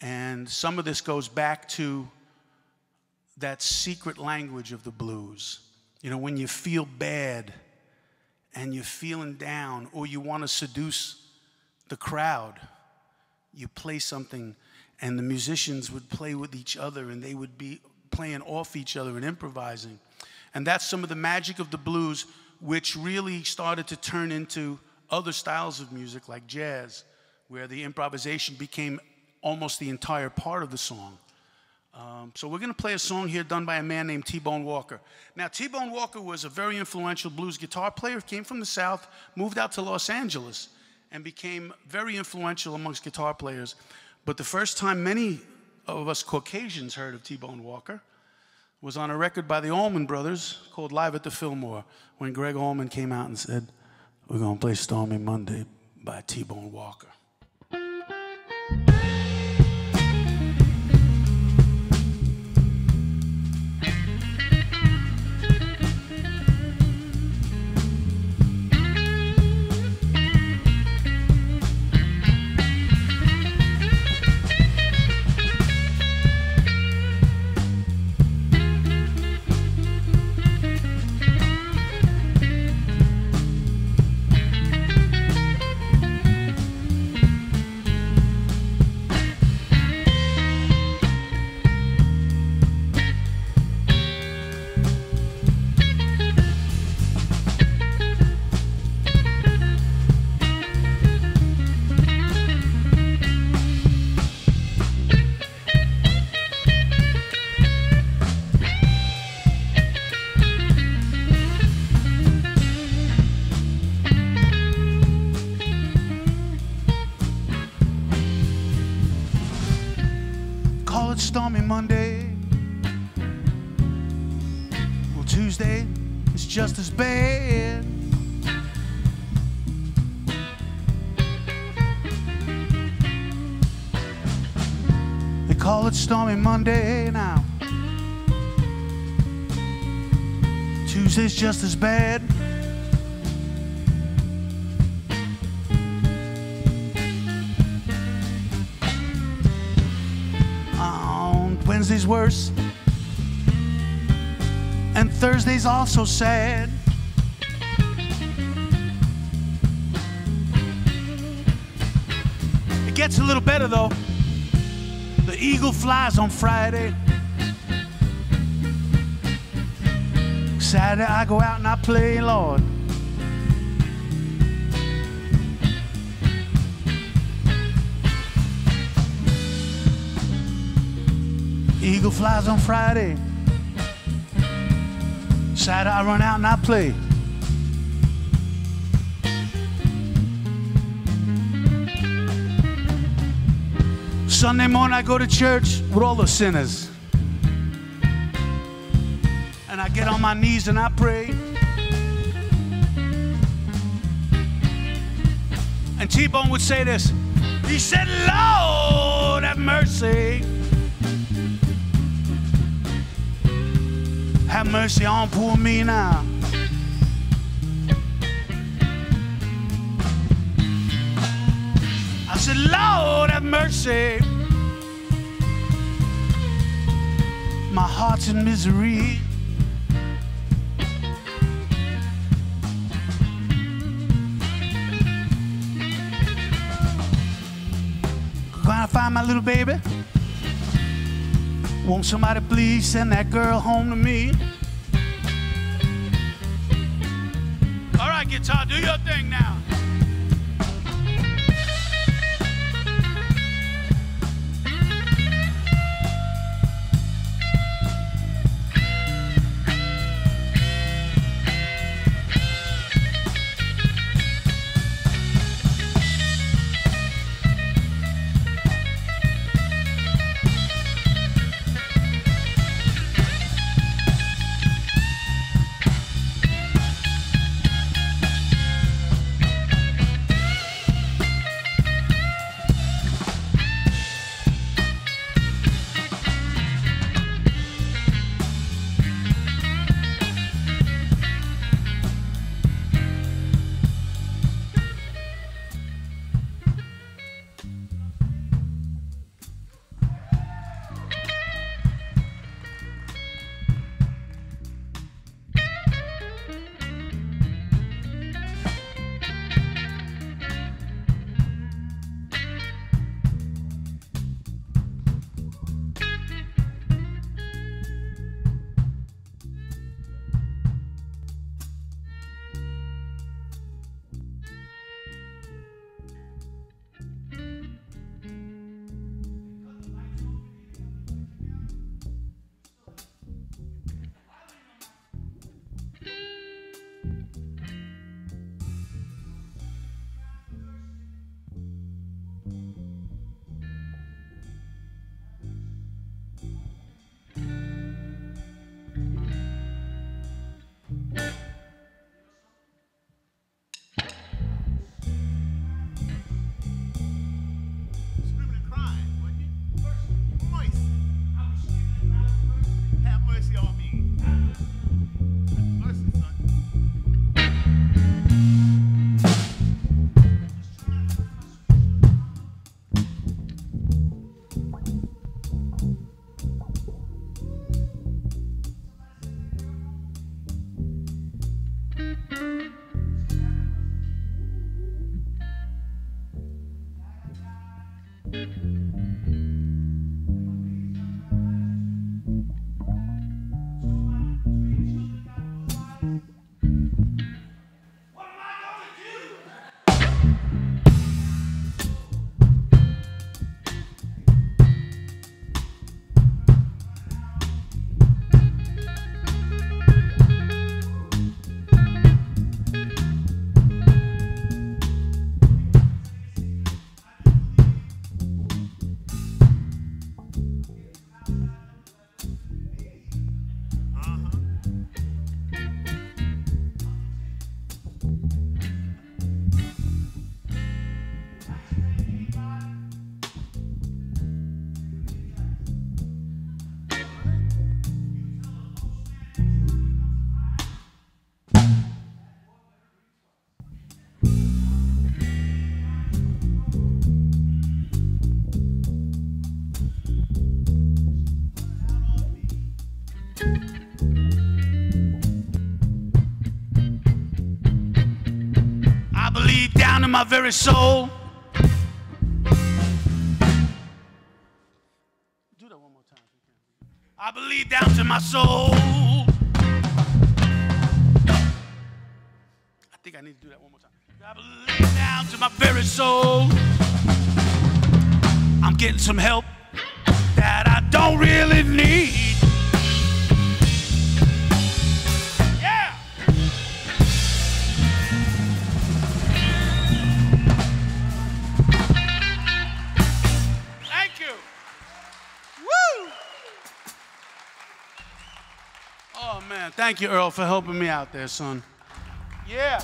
And some of this goes back to that secret language of the blues. You know, when you feel bad and you're feeling down or you want to seduce the crowd, you play something and the musicians would play with each other and they would be playing off each other and improvising. And that's some of the magic of the blues, which really started to turn into other styles of music like jazz, where the improvisation became almost the entire part of the song. Um, so we're going to play a song here done by a man named T-Bone Walker. Now, T-Bone Walker was a very influential blues guitar player, came from the South, moved out to Los Angeles, and became very influential amongst guitar players. But the first time many of us Caucasians heard of T Bone Walker was on a record by the Allman Brothers called Live at the Fillmore when Gregg Allman came out and said, We're going to play Stormy Monday by T Bone Walker. Monday now. Tuesday's just as bad. on Wednesday's worse. And Thursday's also sad. It gets a little better though. The eagle flies on Friday. Saturday I go out and I play, Lord. Eagle flies on Friday. Saturday I run out and I play. Sunday morning I go to church with all the sinners. And I get on my knees and I pray. And T-Bone would say this. He said, Lord, have mercy. Have mercy on poor me now. I said, Lord, have mercy. My heart's in misery. Gonna find my little baby. Won't somebody please send that girl home to me? All right, guitar, do your thing now. My very soul. Do that one more time. I believe down to my soul. I think I need to do that one more time. I believe down to my very soul. I'm getting some help thank you, Earl, for helping me out there, son. Yeah.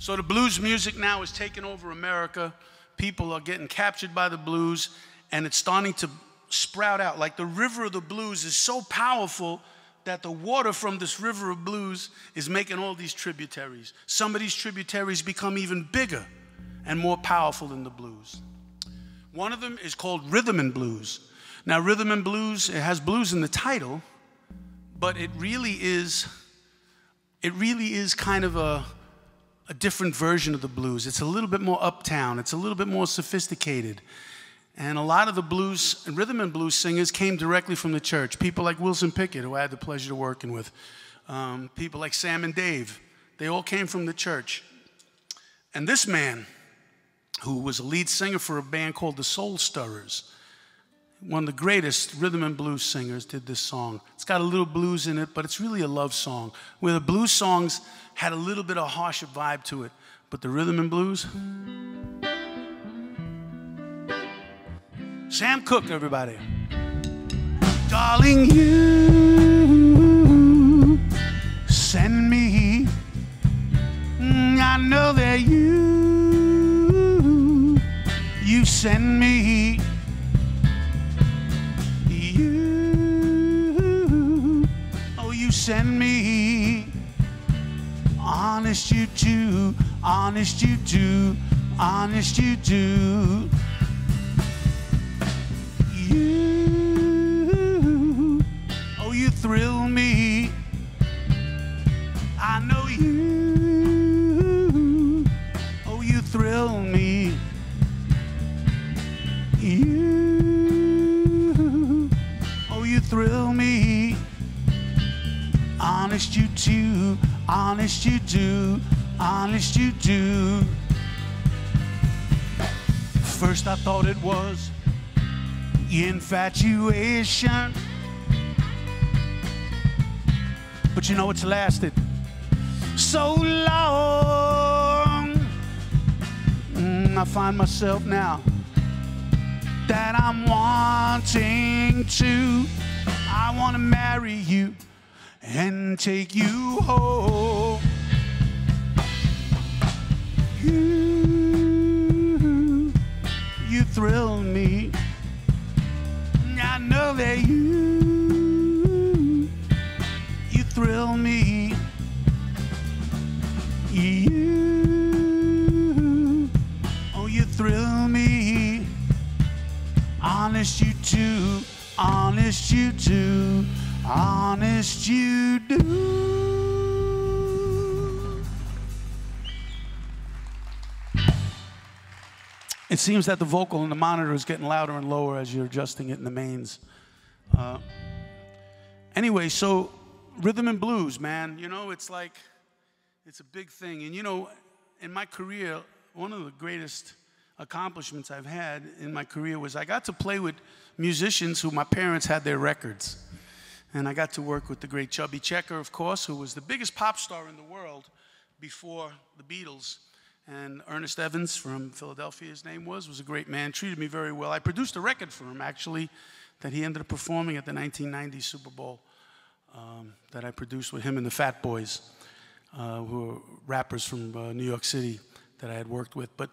So the blues music now is taking over America. People are getting captured by the blues, and it's starting to sprout out. Like the river of the blues is so powerful that the water from this river of blues is making all these tributaries. Some of these tributaries become even bigger and more powerful than the blues. One of them is called rhythm and blues. Now, rhythm and blues, it has blues in the title, but it really is, it really is kind of a, a different version of the blues. It's a little bit more uptown, it's a little bit more sophisticated. And a lot of the blues rhythm and blues singers came directly from the church. People like Wilson Pickett, who I had the pleasure of working with, um, people like Sam and Dave, they all came from the church. And this man, who was a lead singer for a band called the Soul Stirrers, one of the greatest rhythm and blues singers, did this song. It's got a little blues in it, but it's really a love song. Where the blues songs had a little bit of harsher vibe to it, but the rhythm and blues. Sam Cooke, everybody. Darling, you send me. Mm, I know that you, you send me. Send me. Honest you do, honest you do, honest you do. You, oh, you thrill me. I know you, oh, you thrill me. You, oh, you thrill me. Honest you do, honest you do, honest you do. First I thought it was infatuation. But you know it's lasted so long. Mm, I find myself now that I'm wanting to. I want to marry you and take you home. You, you thrill me. I know that you, you thrill me. You, oh, you thrill me. Honest you too. honest you do, honest you do. It seems that the vocal in the monitor is getting louder and lower as you're adjusting it in the mains. Uh, anyway, so rhythm and blues, man, you know, it's like, it's a big thing. And you know, in my career, one of the greatest accomplishments I've had in my career was I got to play with musicians who my parents had their records. And I got to work with the great Chubby Checker, of course, who was the biggest pop star in the world before the Beatles. And Ernest Evans from Philadelphia, his name was, was a great man, treated me very well. I produced a record for him, actually, that he ended up performing at the 1990 Super Bowl um, that I produced with him and the Fat Boys, uh, who were rappers from uh, New York City that I had worked with. But,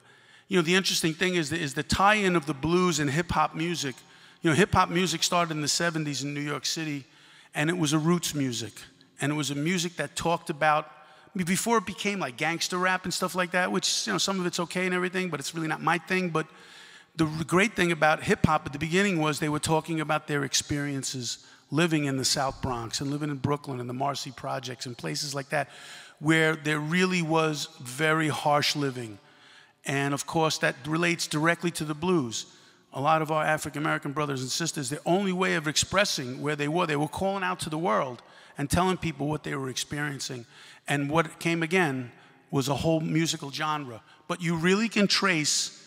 you know, the interesting thing is the, is the tie-in of the blues and hip-hop music. You know, hip-hop music started in the 70s in New York City, and it was a roots music. And it was a music that talked about before it became like gangster rap and stuff like that, which, you know, some of it's okay and everything, but it's really not my thing. But the great thing about hip hop at the beginning was they were talking about their experiences living in the South Bronx and living in Brooklyn and the Marcy Projects and places like that, where there really was very harsh living. And of course, that relates directly to the blues. A lot of our African American brothers and sisters, their only way of expressing where they were, they were calling out to the world and telling people what they were experiencing. And what came again was a whole musical genre. But you really can trace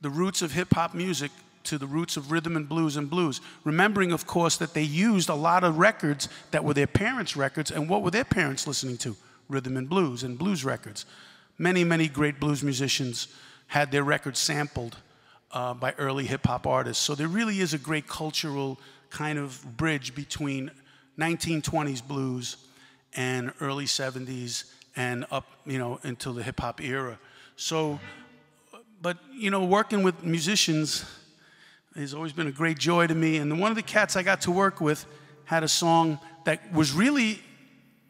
the roots of hip hop music to the roots of rhythm and blues and blues. Remembering, of course, that they used a lot of records that were their parents' records. And what were their parents listening to? Rhythm and blues and blues records. Many, many great blues musicians had their records sampled uh, by early hip hop artists. So there really is a great cultural kind of bridge between 1920s blues and early 70s and up, you know, until the hip hop era. So, but, you know, working with musicians has always been a great joy to me. And one of the cats I got to work with had a song that was really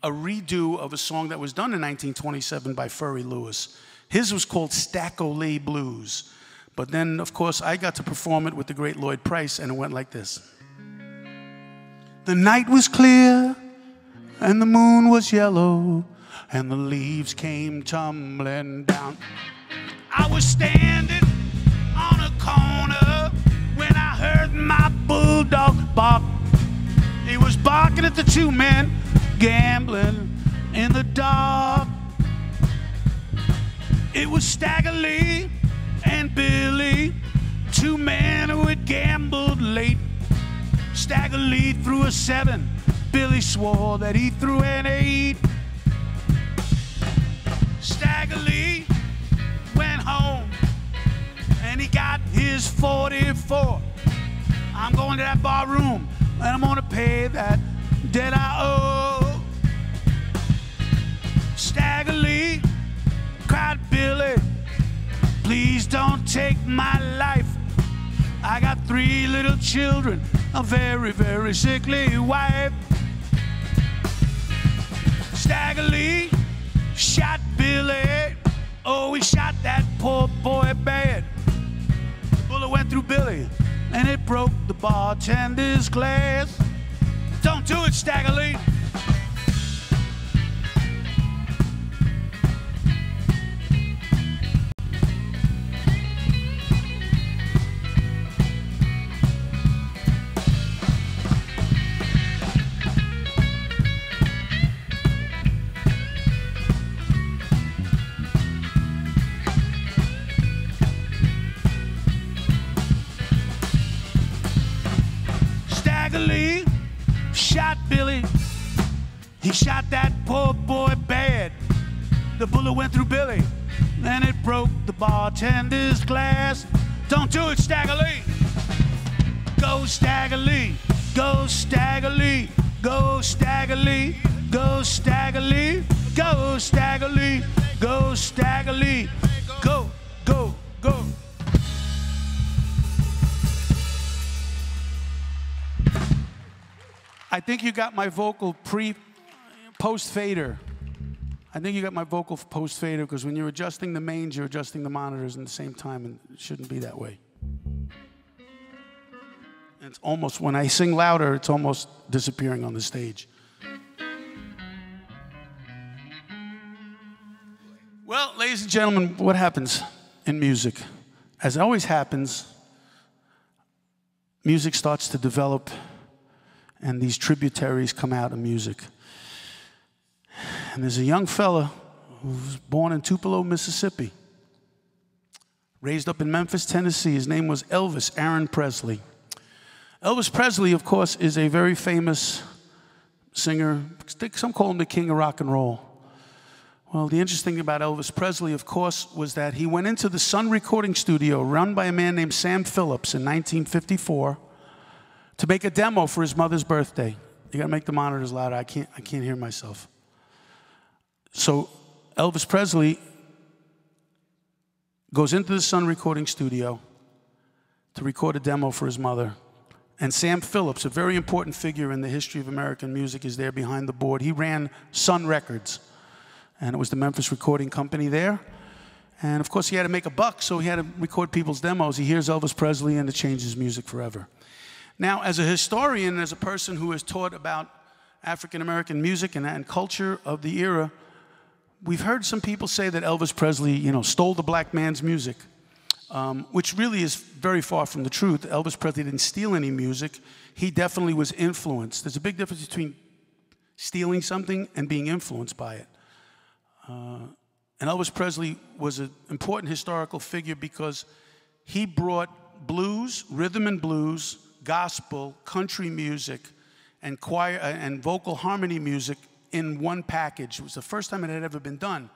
a redo of a song that was done in 1927 by Furry Lewis. His was called Stack-O-Lee Blues. But then, of course, I got to perform it with the great Lloyd Price, and it went like this The night was clear, and the moon was yellow, and the leaves came tumbling down. I was standing on a corner when I heard my bulldog bark. He was barking at the two men gambling in the dark. It was Stagger and Billy, two men who had gambled late. Stagger Lee threw a seven. Billy swore that he threw an eight. Stagger Lee went home and he got his 44. I'm going to that bar room and I'm going to pay that debt I owe. Stagger Lee my life. I got three little children, a very, very sickly wife. Stagger shot Billy. Oh, he shot that poor boy bad. The bullet went through Billy and it broke the bartender's glass. Don't do it, Stagger Lee. Bartender's glass. Don't do it, Stagger Lee. Go Stagger Lee. Go Stagger Lee. Go Stagger Lee. Go Stagger Lee. Go Stagger Lee. Go Stagger Lee. Go, go, go. I think you got my vocal pre post fader. I think you got my vocal post fader because when you're adjusting the mains, you're adjusting the monitors at the same time, and it shouldn't be that way. And it's almost when I sing louder, it's almost disappearing on the stage. Well, ladies and gentlemen, what happens in music? As always happens, music starts to develop and these tributaries come out of music. And there's a young fella who was born in Tupelo, Mississippi, raised up in Memphis, Tennessee. His name was Elvis Aaron Presley. Elvis Presley, of course, is a very famous singer. Some call him the king of rock and roll. Well, the interesting thing about Elvis Presley, of course, was that he went into the Sun recording studio run by a man named Sam Phillips in 1954 to make a demo for his mother's birthday. You gotta make the monitors louder. I can't, I can't hear myself. So Elvis Presley goes into the Sun recording studio to record a demo for his mother. And Sam Phillips, a very important figure in the history of American music, is there behind the board. He ran Sun Records, and it was the Memphis recording company there. And of course, he had to make a buck, so he had to record people's demos. He hears Elvis Presley, and it changes music forever. Now, as a historian, as a person who has taught about African American music and, and culture of the era, we've heard some people say that Elvis Presley, you know, stole the black man's music, um, which really is very far from the truth. Elvis Presley didn't steal any music. He definitely was influenced. There's a big difference between stealing something and being influenced by it. Uh, and Elvis Presley was an important historical figure because he brought blues, rhythm and blues, gospel, country music, and choir uh, and vocal harmony music in one package. It was the first time it had ever been done,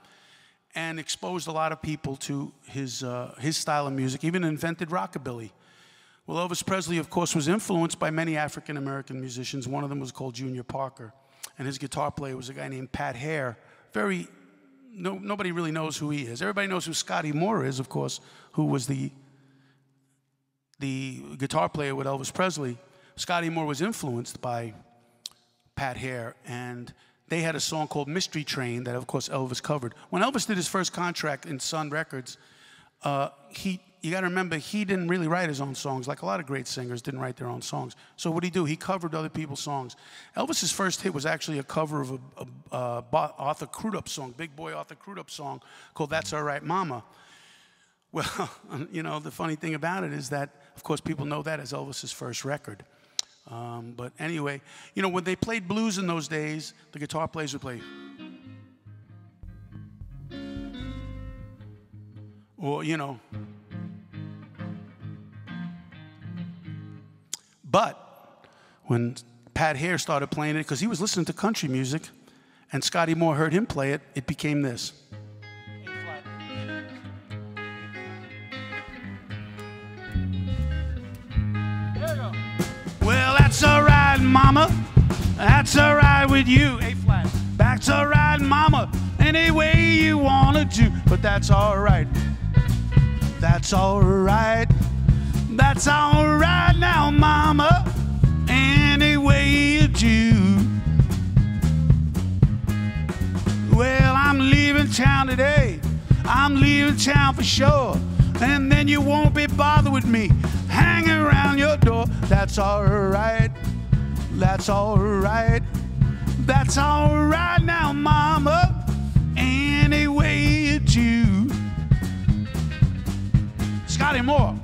and exposed a lot of people to his uh, his style of music. Even invented rockabilly. Well, Elvis Presley, of course, was influenced by many African American musicians. One of them was called Junior Parker, and his guitar player was a guy named Pat Hare. Very no, nobody really knows who he is. Everybody knows who Scotty Moore is, of course, who was the the guitar player with Elvis Presley, Scotty Moore was influenced by Pat Hare, and they had a song called Mystery Train that, of course, Elvis covered. When Elvis did his first contract in Sun Records, uh, he, you got to remember, he didn't really write his own songs. Like a lot of great singers didn't write their own songs. So what did he do? He covered other people's songs. Elvis's first hit was actually a cover of a, a, a Arthur Crudup song, Big Boy Arthur Crudup song called That's All Right Mama. Well, you know, the funny thing about it is that, of course, people know that as Elvis's first record. Um, but anyway, you know, when they played blues in those days, the guitar players would play. Or, you know. But when Pat Hare started playing it, because he was listening to country music, and Scotty Moore heard him play it, it became this. Mama. That's alright with you. A flat. That's alright, mama. Any way you wanna do, but that's alright. That's alright. That's alright now, mama. Any way you do. Well, I'm leaving town today. I'm leaving town for sure. And then you won't be bothered with me hanging around your door. That's alright. That's alright. That's alright now, mama. Any way you. Scotty Moore.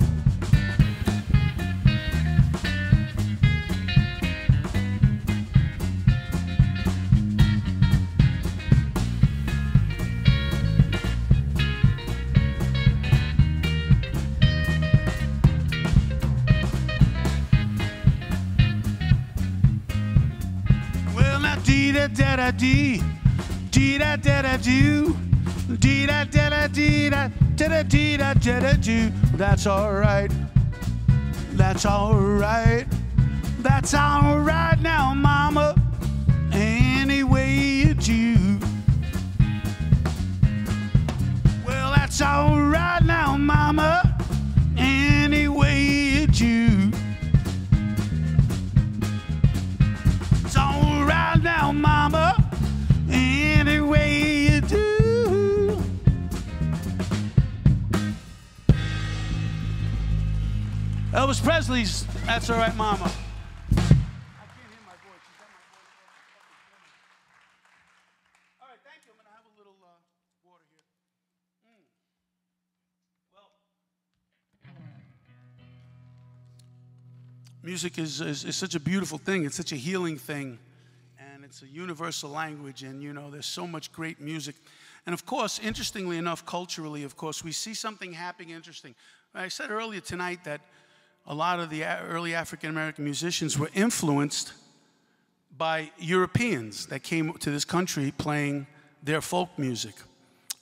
Da da dee, dee da da da do, dee da da da dee da da da dee da da da do. That's all right. That's all right. That's all right now, Mama. Any way you do. Well, that's all right now, Mama. Elvis Presley's That's All Right, Mama. music is, is, is, such a beautiful thing. It's such a healing thing And it's a universal language, and you know, there's so much great music. And of course, interestingly enough, culturally, of course, we see something happening interesting. I said earlier tonight that a lot of the early African American musicians were influenced by Europeans that came to this country playing their folk music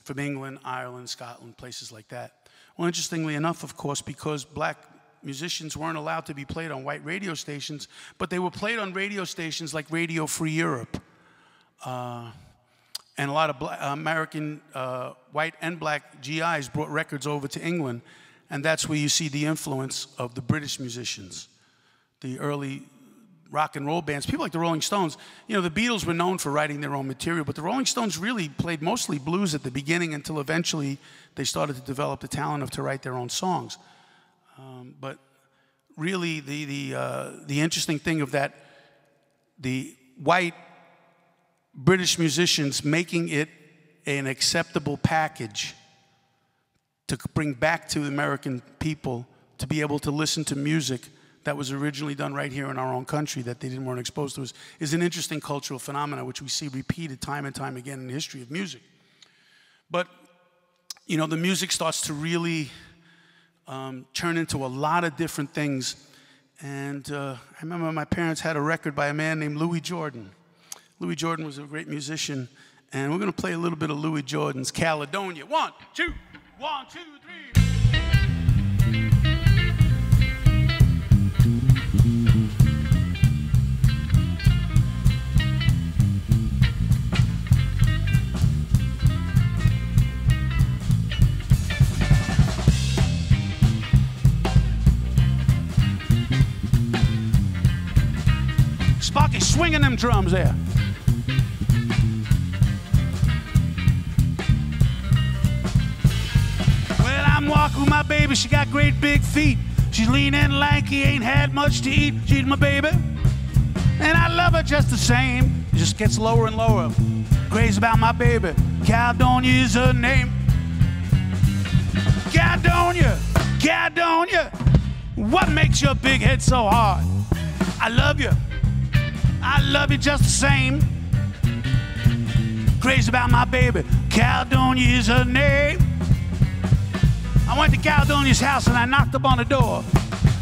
from England, Ireland, Scotland, places like that. Well, interestingly enough, of course, because black musicians weren't allowed to be played on white radio stations, but they were played on radio stations like Radio Free Europe. Uh, and a lot of black, American uh, white and black GIs brought records over to England, and that's where you see the influence of the British musicians, the early rock and roll bands. People like the Rolling Stones, you know, the Beatles were known for writing their own material, but the Rolling Stones really played mostly blues at the beginning until eventually they started to develop the talent of to write their own songs. Um, but really the, the, uh, the interesting thing of that, the white British musicians making it an acceptable package to bring back to the American people to be able to listen to music that was originally done right here in our own country that they didn't weren't exposed to is, is an interesting cultural phenomenon which we see repeated time and time again in the history of music. But you know, the music starts to really um, turn into a lot of different things. And uh, I remember my parents had a record by a man named Louis Jordan. Louis Jordan was a great musician, and we're going to play a little bit of Louis Jordan's Caledonia. One, two, one, two, three. Sparky swinging them drums there. With my baby. She got great big feet. She's lean and lanky, ain't had much to eat. She's my baby. And I love her just the same. It just gets lower and lower. Crazy about my baby. Caledonia is her name. Caledonia, Caledonia. What makes your big head so hard? I love you. I love you just the same. Crazy about my baby. Caledonia is her name. I went to Caledonia's house and I knocked up on the door.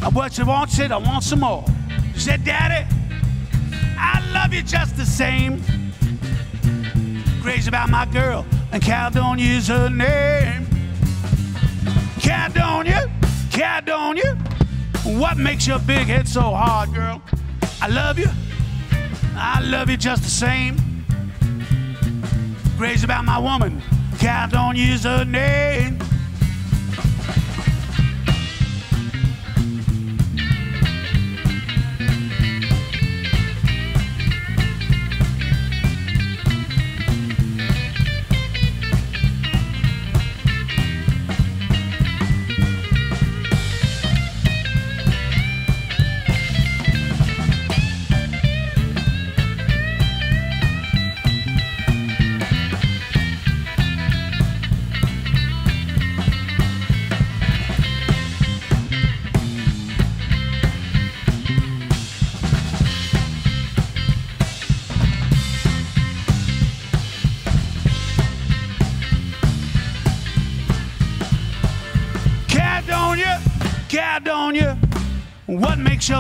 I said I want some more. She said, Daddy, I love you just the same. Crazy about my girl, and Caledonia is her name. Caledonia, Caledonia, what makes your big head so hard, girl? I love you. I love you just the same. Crazy about my woman, Caledonia is her name.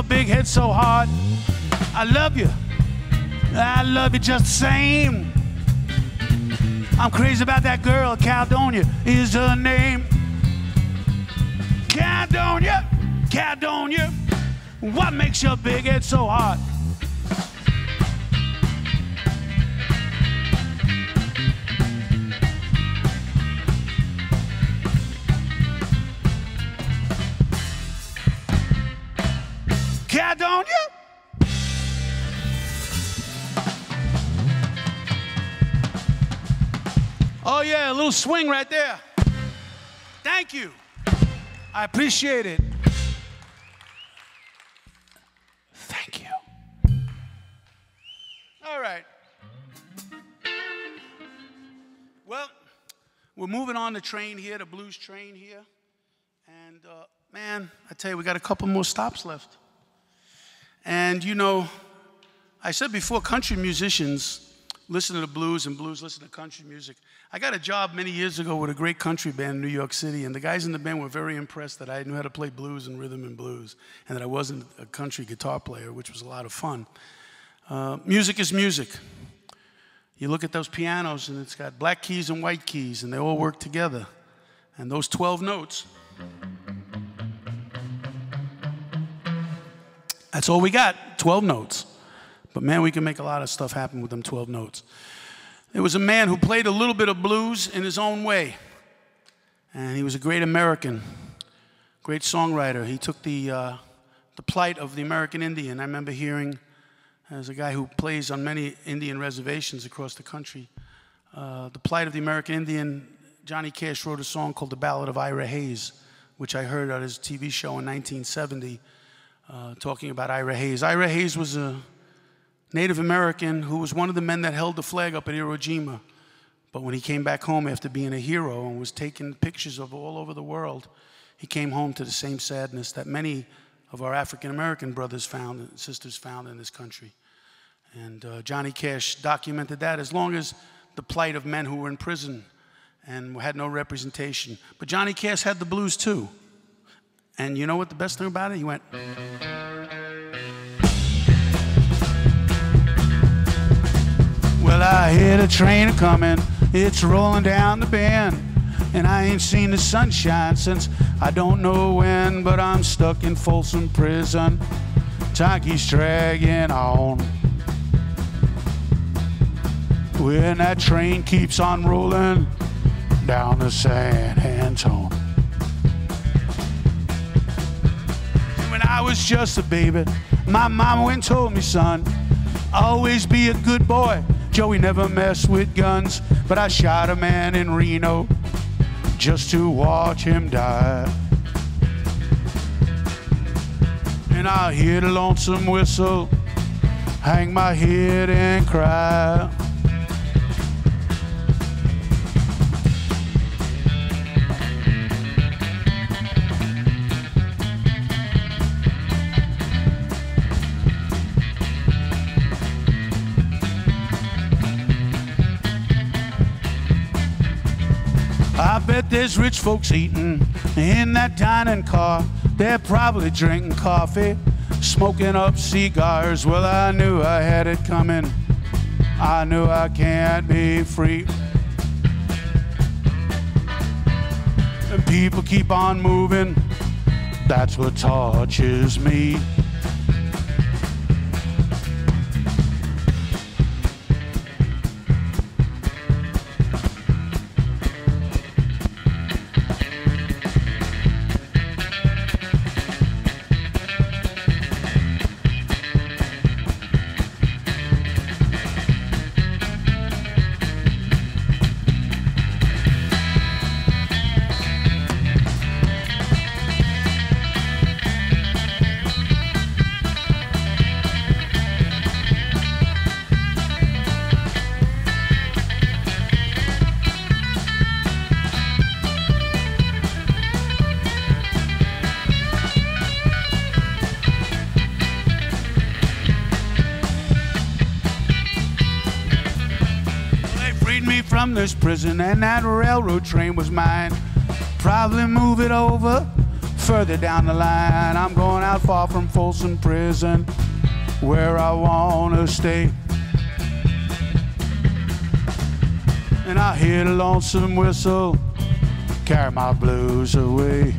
Big head so hard? I love you. I love you just the same. I'm crazy about that girl, Caledonia is her name. Caledonia, Caledonia, what makes your big head so hard? Swing right there. Thank you. I appreciate it. Thank you. All right. Well, we're moving on the train here, the blues train here. And uh, man, I tell you, we got a couple more stops left. And you know, I said before, country musicians listen to the blues and blues listen to country music. I got a job many years ago with a great country band in New York City, and the guys in the band were very impressed that I knew how to play blues and rhythm and blues, and that I wasn't a country guitar player, which was a lot of fun. Uh, music is music. You look at those pianos, and it's got black keys and white keys, and they all work together. And those 12 notes, that's all we got 12 notes. But man, we can make a lot of stuff happen with them 12 notes. There was a man who played a little bit of blues in his own way. And he was a great American, great songwriter. He took the, uh, the plight of the American Indian. I remember hearing, as a guy who plays on many Indian reservations across the country, uh, the plight of the American Indian. Johnny Cash wrote a song called The Ballad of Ira Hayes, which I heard on his TV show in 1970. uh, talking about Ira Hayes. Ira Hayes was a Native American who was one of the men that held the flag up at Iwo Jima. But when he came back home after being a hero and was taking pictures of all over the world, he came home to the same sadness that many of our African American brothers found and sisters found in this country. And uh, Johnny Cash documented that as long as the plight of men who were in prison and had no representation. But Johnny Cash had the blues too. And you know what the best thing about it? He went. I hear the train coming, it's rolling down the bend. And I ain't seen the sunshine since I don't know when, but I'm stuck in Folsom Prison. Time keeps dragging on. When that train keeps on rolling down the San Antone. When I was just a baby, my mama went and told me, son, always be a good boy. Joey never messed with guns, but I shot a man in Reno just to watch him die. And I hear the lonesome whistle, hang my head and cry. Bet there's rich folks eating in that dining car. They're probably drinking coffee, smoking up cigars. Well, I knew I had it coming. I knew I can't be free. And people keep on moving. That's what tortures me. Prison, and that railroad train was mine. Probably move it over further down the line. I'm going out far from Folsom Prison, where I wanna stay. And I hear the lonesome whistle carry my blues away.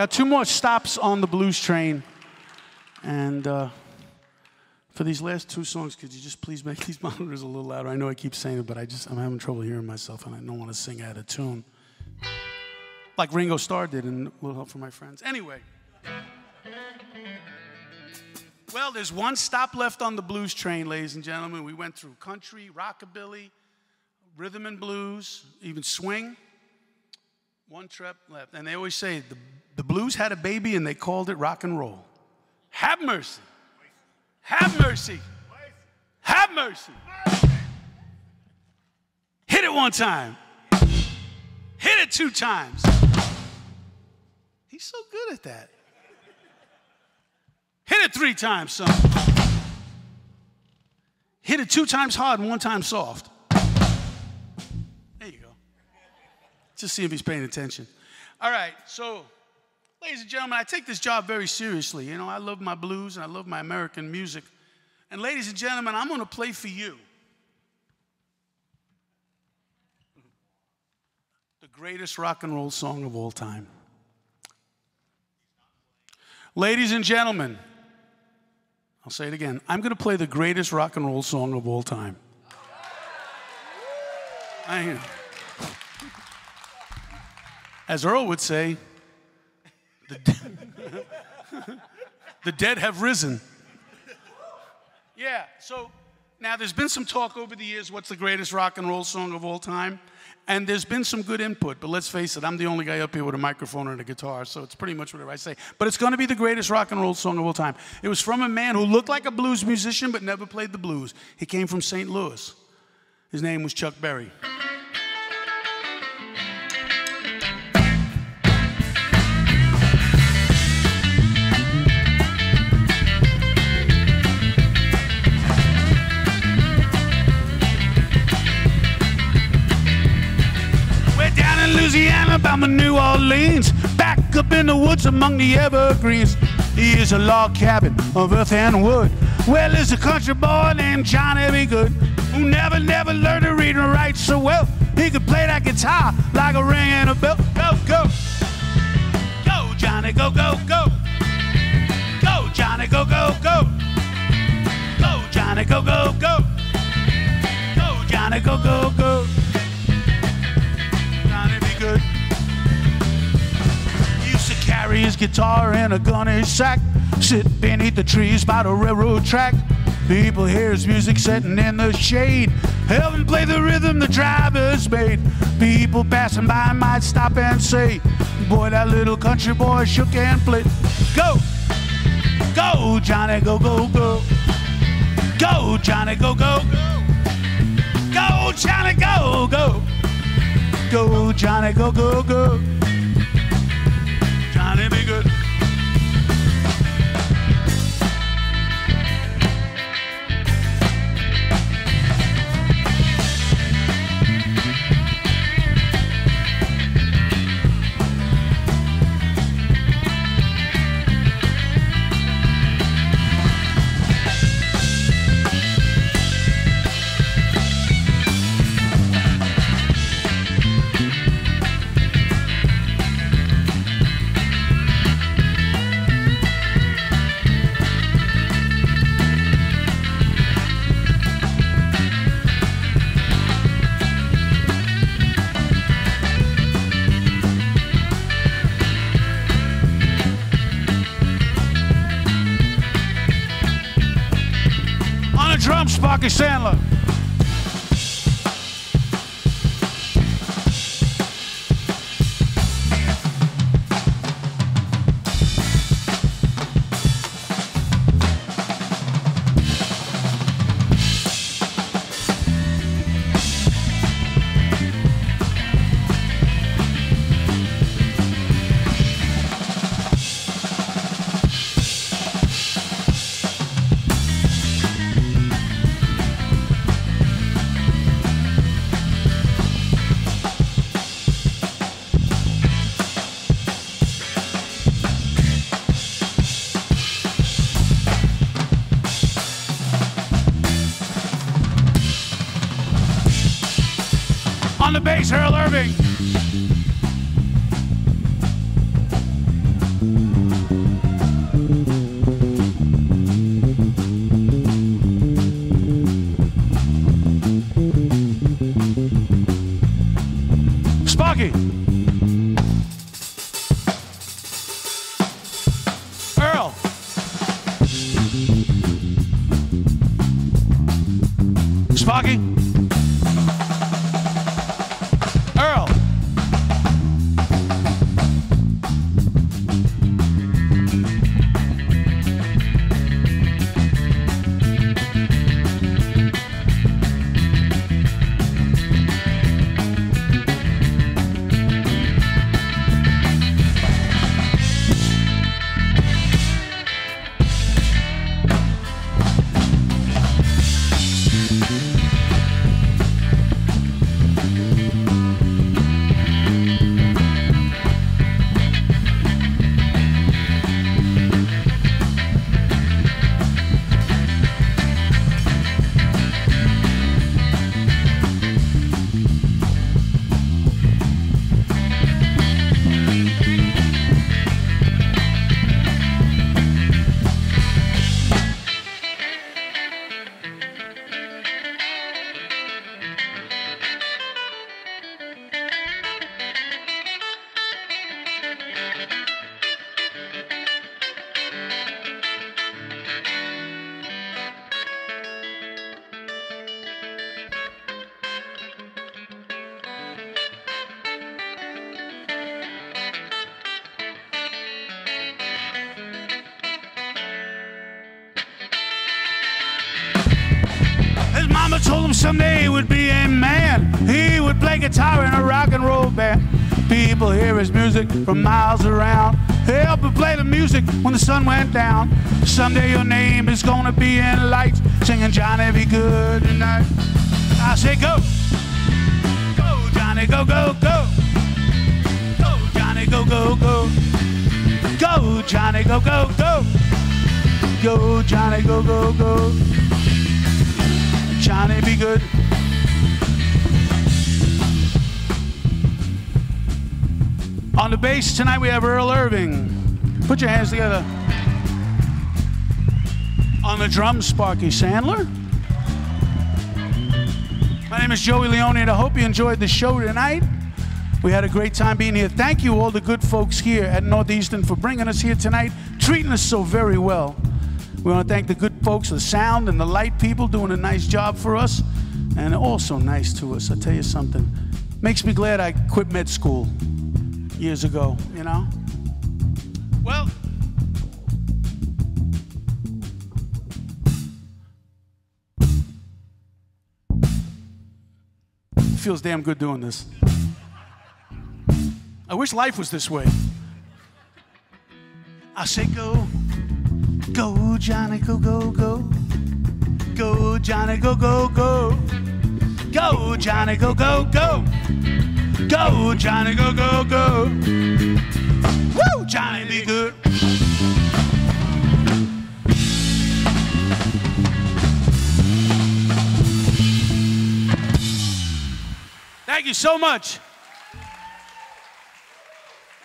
Got two more stops on the blues train. And uh, for these last two songs, could you just please make these monitors a little louder? I know I keep saying it, but I just I'm having trouble hearing myself, and I don't want to sing out of tune, like Ringo Starr did, and a little help from my friends. Anyway. Well, there's one stop left on the blues train, ladies and gentlemen. We went through country, rockabilly, rhythm and blues, even swing. One trip left. And they always say the, the blues had a baby and they called it rock and roll. Have mercy. Have mercy. Have mercy. Hit it one time. Hit it two times. He's so good at that. Hit it three times, son. Hit it two times hard and one time soft. There you go. Just see if he's paying attention. All right, so, ladies and gentlemen, I take this job very seriously. You know, I love my blues and I love my American music. And, ladies and gentlemen, I'm going to play for you the greatest rock and roll song of all time. Ladies and gentlemen, I'll say it again. I'm going to play the greatest rock and roll song of all time. I. As Earl would say, the, The dead have risen. Yeah, so now there's been some talk over the years what's the greatest rock and roll song of all time? And there's been some good input, but let's face it, I'm the only guy up here with a microphone and a guitar, so it's pretty much whatever I say. But it's going to be the greatest rock and roll song of all time. It was from a man who looked like a blues musician but never played the blues. He came from St. Louis. His name was Chuck Berry. Bound to New Orleans, back up in the woods among the evergreens. Here's a log cabin of earth and wood. Well, there's a country boy named Johnny B. Goode, who never, never learned to read and write so well. He could play that guitar like a ring and a bell. Go, go. Go, Johnny, go, go, go. Go, Johnny, go, go, go. Go, Johnny, go, go, go. Go, Johnny, go, go, go. Carry his guitar and a gun in his sack. Sit beneath the trees by the railroad track. People hear his music sitting in the shade. Help him play the rhythm the drivers made. People passing by might stop and say, Boy, that little country boy shook and played. Go! Go, Johnny, go, go, go. Go, Johnny, go, go, go. Go, Johnny, go, go. Go, Johnny, go, go, go. People hear his music from miles around. Help him play the music when the sun went down. Someday your name is gonna be in lights, singing Johnny be good tonight. I say go, go Johnny, go go go, go Johnny, go go go, go Johnny, go go go, go Johnny, go go go. Johnny be good. On the bass tonight we have Earl Irving. Put your hands together. On the drums, Sparky Sandler. My name is Joey Leone, and I hope you enjoyed the show tonight. We had a great time being here. Thank you, all the good folks here at Northeastern, for bringing us here tonight, treating us so very well. We want to thank the good folks, the sound and the light people, doing a nice job for us, and also nice to us. I'll tell you something. Makes me glad I quit med school years ago, you know? Well, feels damn good doing this. I wish life was this way. I say go, go Johnny, go, go, go. Go Johnny, go, go, go. Go Johnny, go, go, go. Go, Johnny, go, go, go. Woo, Johnny, be good. Thank you so much.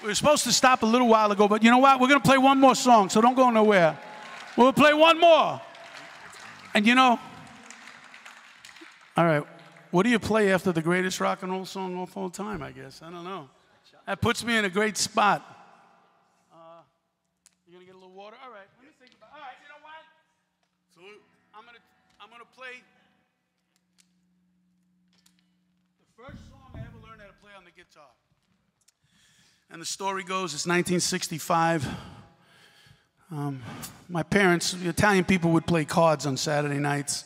We were supposed to stop a little while ago, but you know what? We're going to play one more song, so don't go nowhere. We'll play one more. And you know, all right, what do you play after the greatest rock and roll song of all time, I guess? I don't know. That puts me in a great spot. Uh, you gonna get a little water? All right, let me think about. it. All right, you know what? Salute. I'm gonna I'm gonna play the first song I ever learned how to play on the guitar. And the story goes, it's 1965. Um, my parents, the Italian people, would play cards on Saturday nights,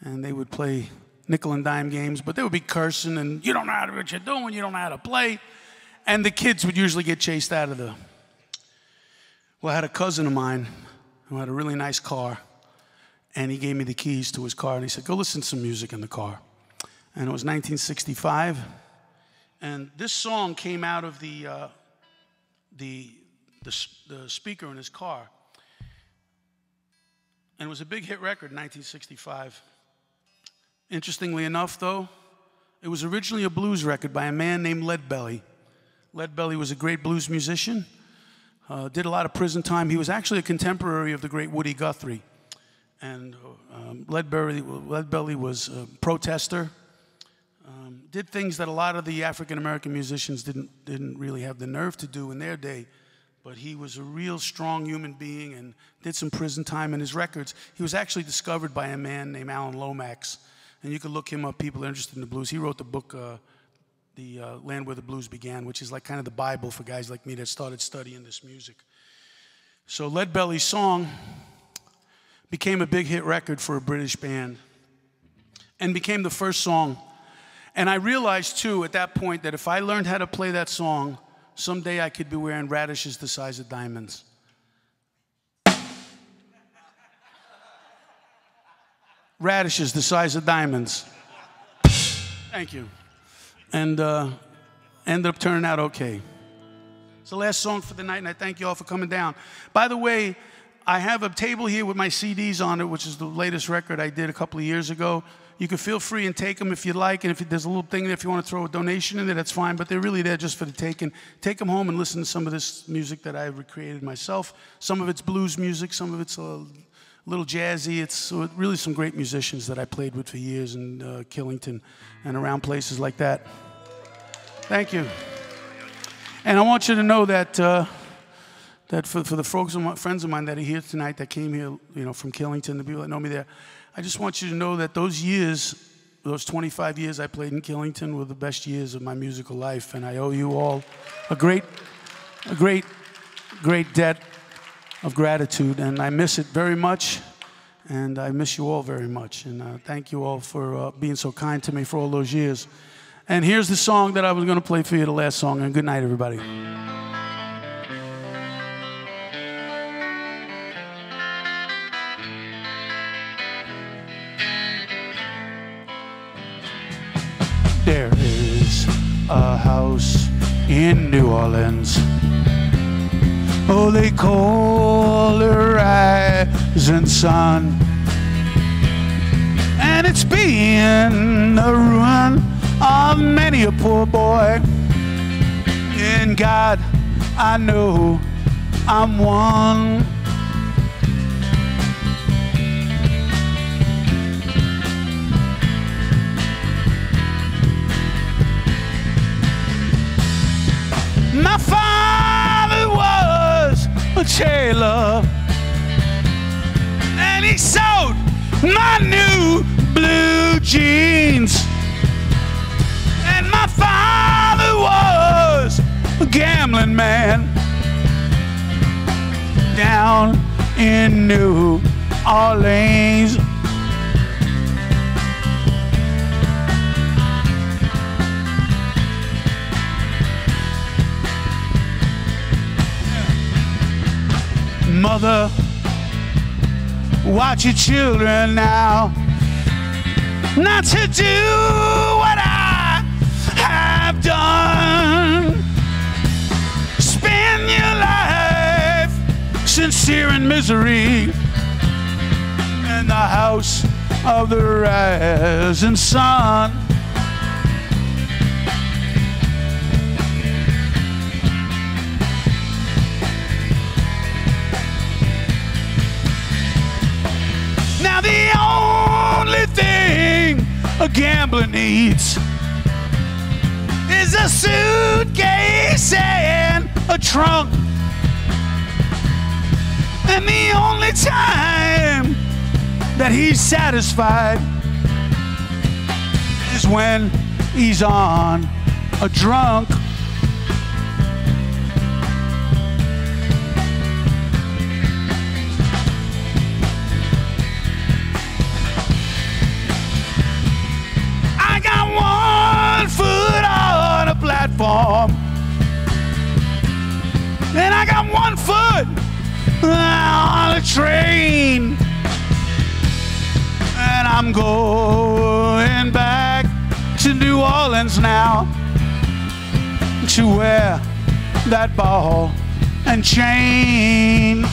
and they would play nickel and dime games, but they would be cursing and you don't know how to, what you're doing, you don't know how to play. And the kids would usually get chased out of the. Well, I had a cousin of mine who had a really nice car, and he gave me the keys to his car, and he said, Go listen to some music in the car. And it was 1965, and this song came out of the, uh, the, the, the speaker in his car. And it was a big hit record in 1965. Interestingly enough, though, it was originally a blues record by a man named Leadbelly. Leadbelly was a great blues musician, uh, did a lot of prison time. He was actually a contemporary of the great Woody Guthrie. And um, Leadbelly, Leadbelly was a protester, um, did things that a lot of the African American musicians didn't, didn't really have the nerve to do in their day. But he was a real strong human being and did some prison time in his records. He was actually discovered by a man named Alan Lomax and you can look him up. People are interested in the blues. He wrote the book, uh, "The uh, Land Where the Blues Began," which is like kind of the Bible for guys like me that started studying this music. So Leadbelly's song became a big hit record for a British band, and became the first song. And I realized too at that point that if I learned how to play that song, someday I could be wearing radishes the size of diamonds. Radishes the size of diamonds. Thank you. And uh, ended up turning out okay. It's the last song for the night, and I thank you all for coming down. By the way, I have a table here with my CDs on it, which is the latest record I did a couple of years ago. You can feel free and take them if you like, and if there's a little thing there, if you want to throw a donation in there, that's fine. But they're really there just for the taking. Take them home and listen to some of this music that I've recreated myself. Some of it's blues music, some of it's a little jazzy. It's really some great musicians that I played with for years in uh, Killington and around places like that. Thank you. And I want you to know that uh, that for, for the folks, of my, friends of mine that are here tonight that came here, you know, from Killington, the people that know me there, I just want you to know that those years, those 25 years I played in Killington, were the best years of my musical life, and I owe you all a great, a great, great debt of gratitude, and I miss it very much. And I miss you all very much. And uh, thank you all for uh, being so kind to me for all those years. And here's the song that I was going to play for you, the last song. And good night, everybody. There is a house in New Orleans. Oh, they call the rising sun. And it's been the ruin of many a poor boy. In God, I know I'm one. My father a and he sewed my new blue jeans. And my father was a gambling man down in New Orleans. Mother, watch your children now. Not to do what I have done. Spend your life sincere in misery in the house of the rising sun. Now the only thing a gambler needs is a suitcase and a trunk. And the only time that he's satisfied is when he's on a drunk. And I got one foot on a train, and I'm going back to New Orleans now to wear that ball and chain.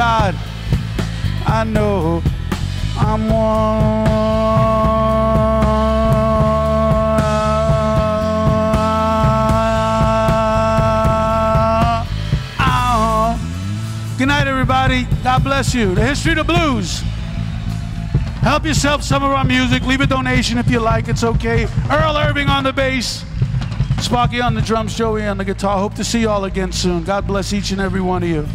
God, I know I'm one. Ah. Good night, everybody. God bless you. The history of the blues. Help yourself some of our music. Leave a donation if you like. It's okay. Earl Irving on the bass. Sparky on the drums, Joey on the guitar. Hope to see you all again soon. God bless each and every one of you.